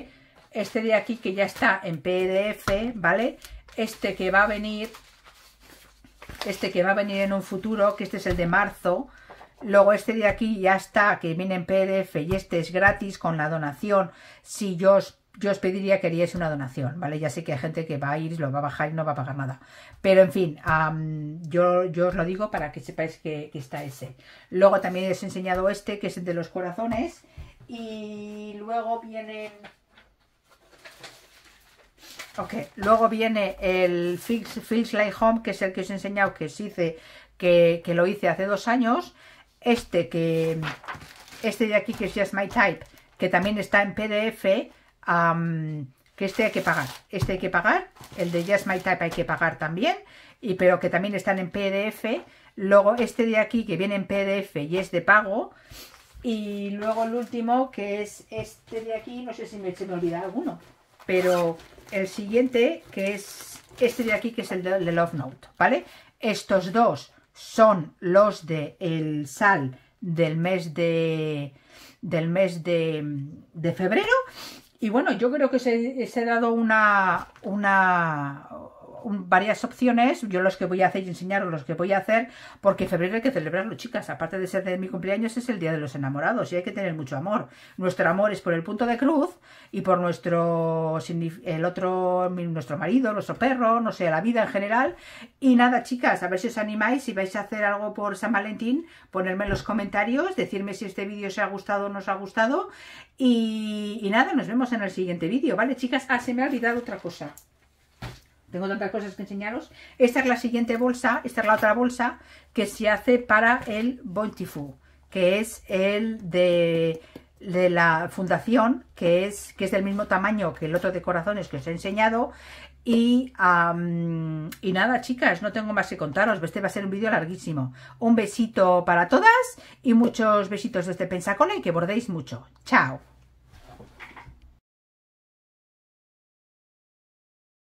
Speaker 1: este de aquí que ya está en PDF, ¿vale? Este que va a venir, este que va a venir en un futuro, que este es el de marzo, Luego este de aquí ya está, que viene en PDF y este es gratis con la donación. Si yo os yo os pediría que haríais una donación, ¿vale? Ya sé que hay gente que va a ir, lo va a bajar y no va a pagar nada. Pero en fin, yo, yo os lo digo para que sepáis que, está ese. Luego también os he enseñado este, que es el de los corazones. Y luego vienen... Ok, luego viene el Feels, Like Home, que es el que os he enseñado, que os hice, que, que lo hice hace dos años. Este que... Este de aquí, que es Just My Type, que también está en PDF que este hay que pagar. Este hay que pagar, el de Just My Type hay que pagar también, y, pero que también están en PDF. Luego este de aquí que viene en PDF y es de pago. Y luego el último que es este de aquí, no sé si se me olvida alguno, pero el siguiente que es este de aquí que es el de, Love Note, ¿vale? Estos dos son los de el sal del mes de del mes de, de febrero y bueno, yo creo que se, se he dado una, una, varias opciones, yo los que voy a hacer y enseñaros los que voy a hacer, porque febrero hay que celebrarlo, chicas, aparte de ser de mi cumpleaños es el Día de los Enamorados y hay que tener mucho amor. Nuestro amor es por el punto de cruz y por nuestro, el otro, nuestro marido, nuestro perro, no sé, la vida en general. Y nada, chicas, a ver si os animáis, si vais a hacer algo por San Valentín, ponerme en los comentarios, decirme si este vídeo os ha gustado o no os ha gustado. Y, y nada, nos vemos en el siguiente vídeo, ¿vale, chicas? Ah, se me ha olvidado otra cosa. Tengo tantas cosas que enseñaros. Esta es la siguiente bolsa, esta es la otra bolsa que se hace para el Bountiful, que es el de, la fundación, que es, que es del mismo tamaño que el otro de corazones que os he enseñado. Y, y nada, chicas, no tengo más que contaros. Este va a ser un vídeo larguísimo. Un besito para todas y muchos besitos desde Pensacona y que bordéis mucho. ¡Chao!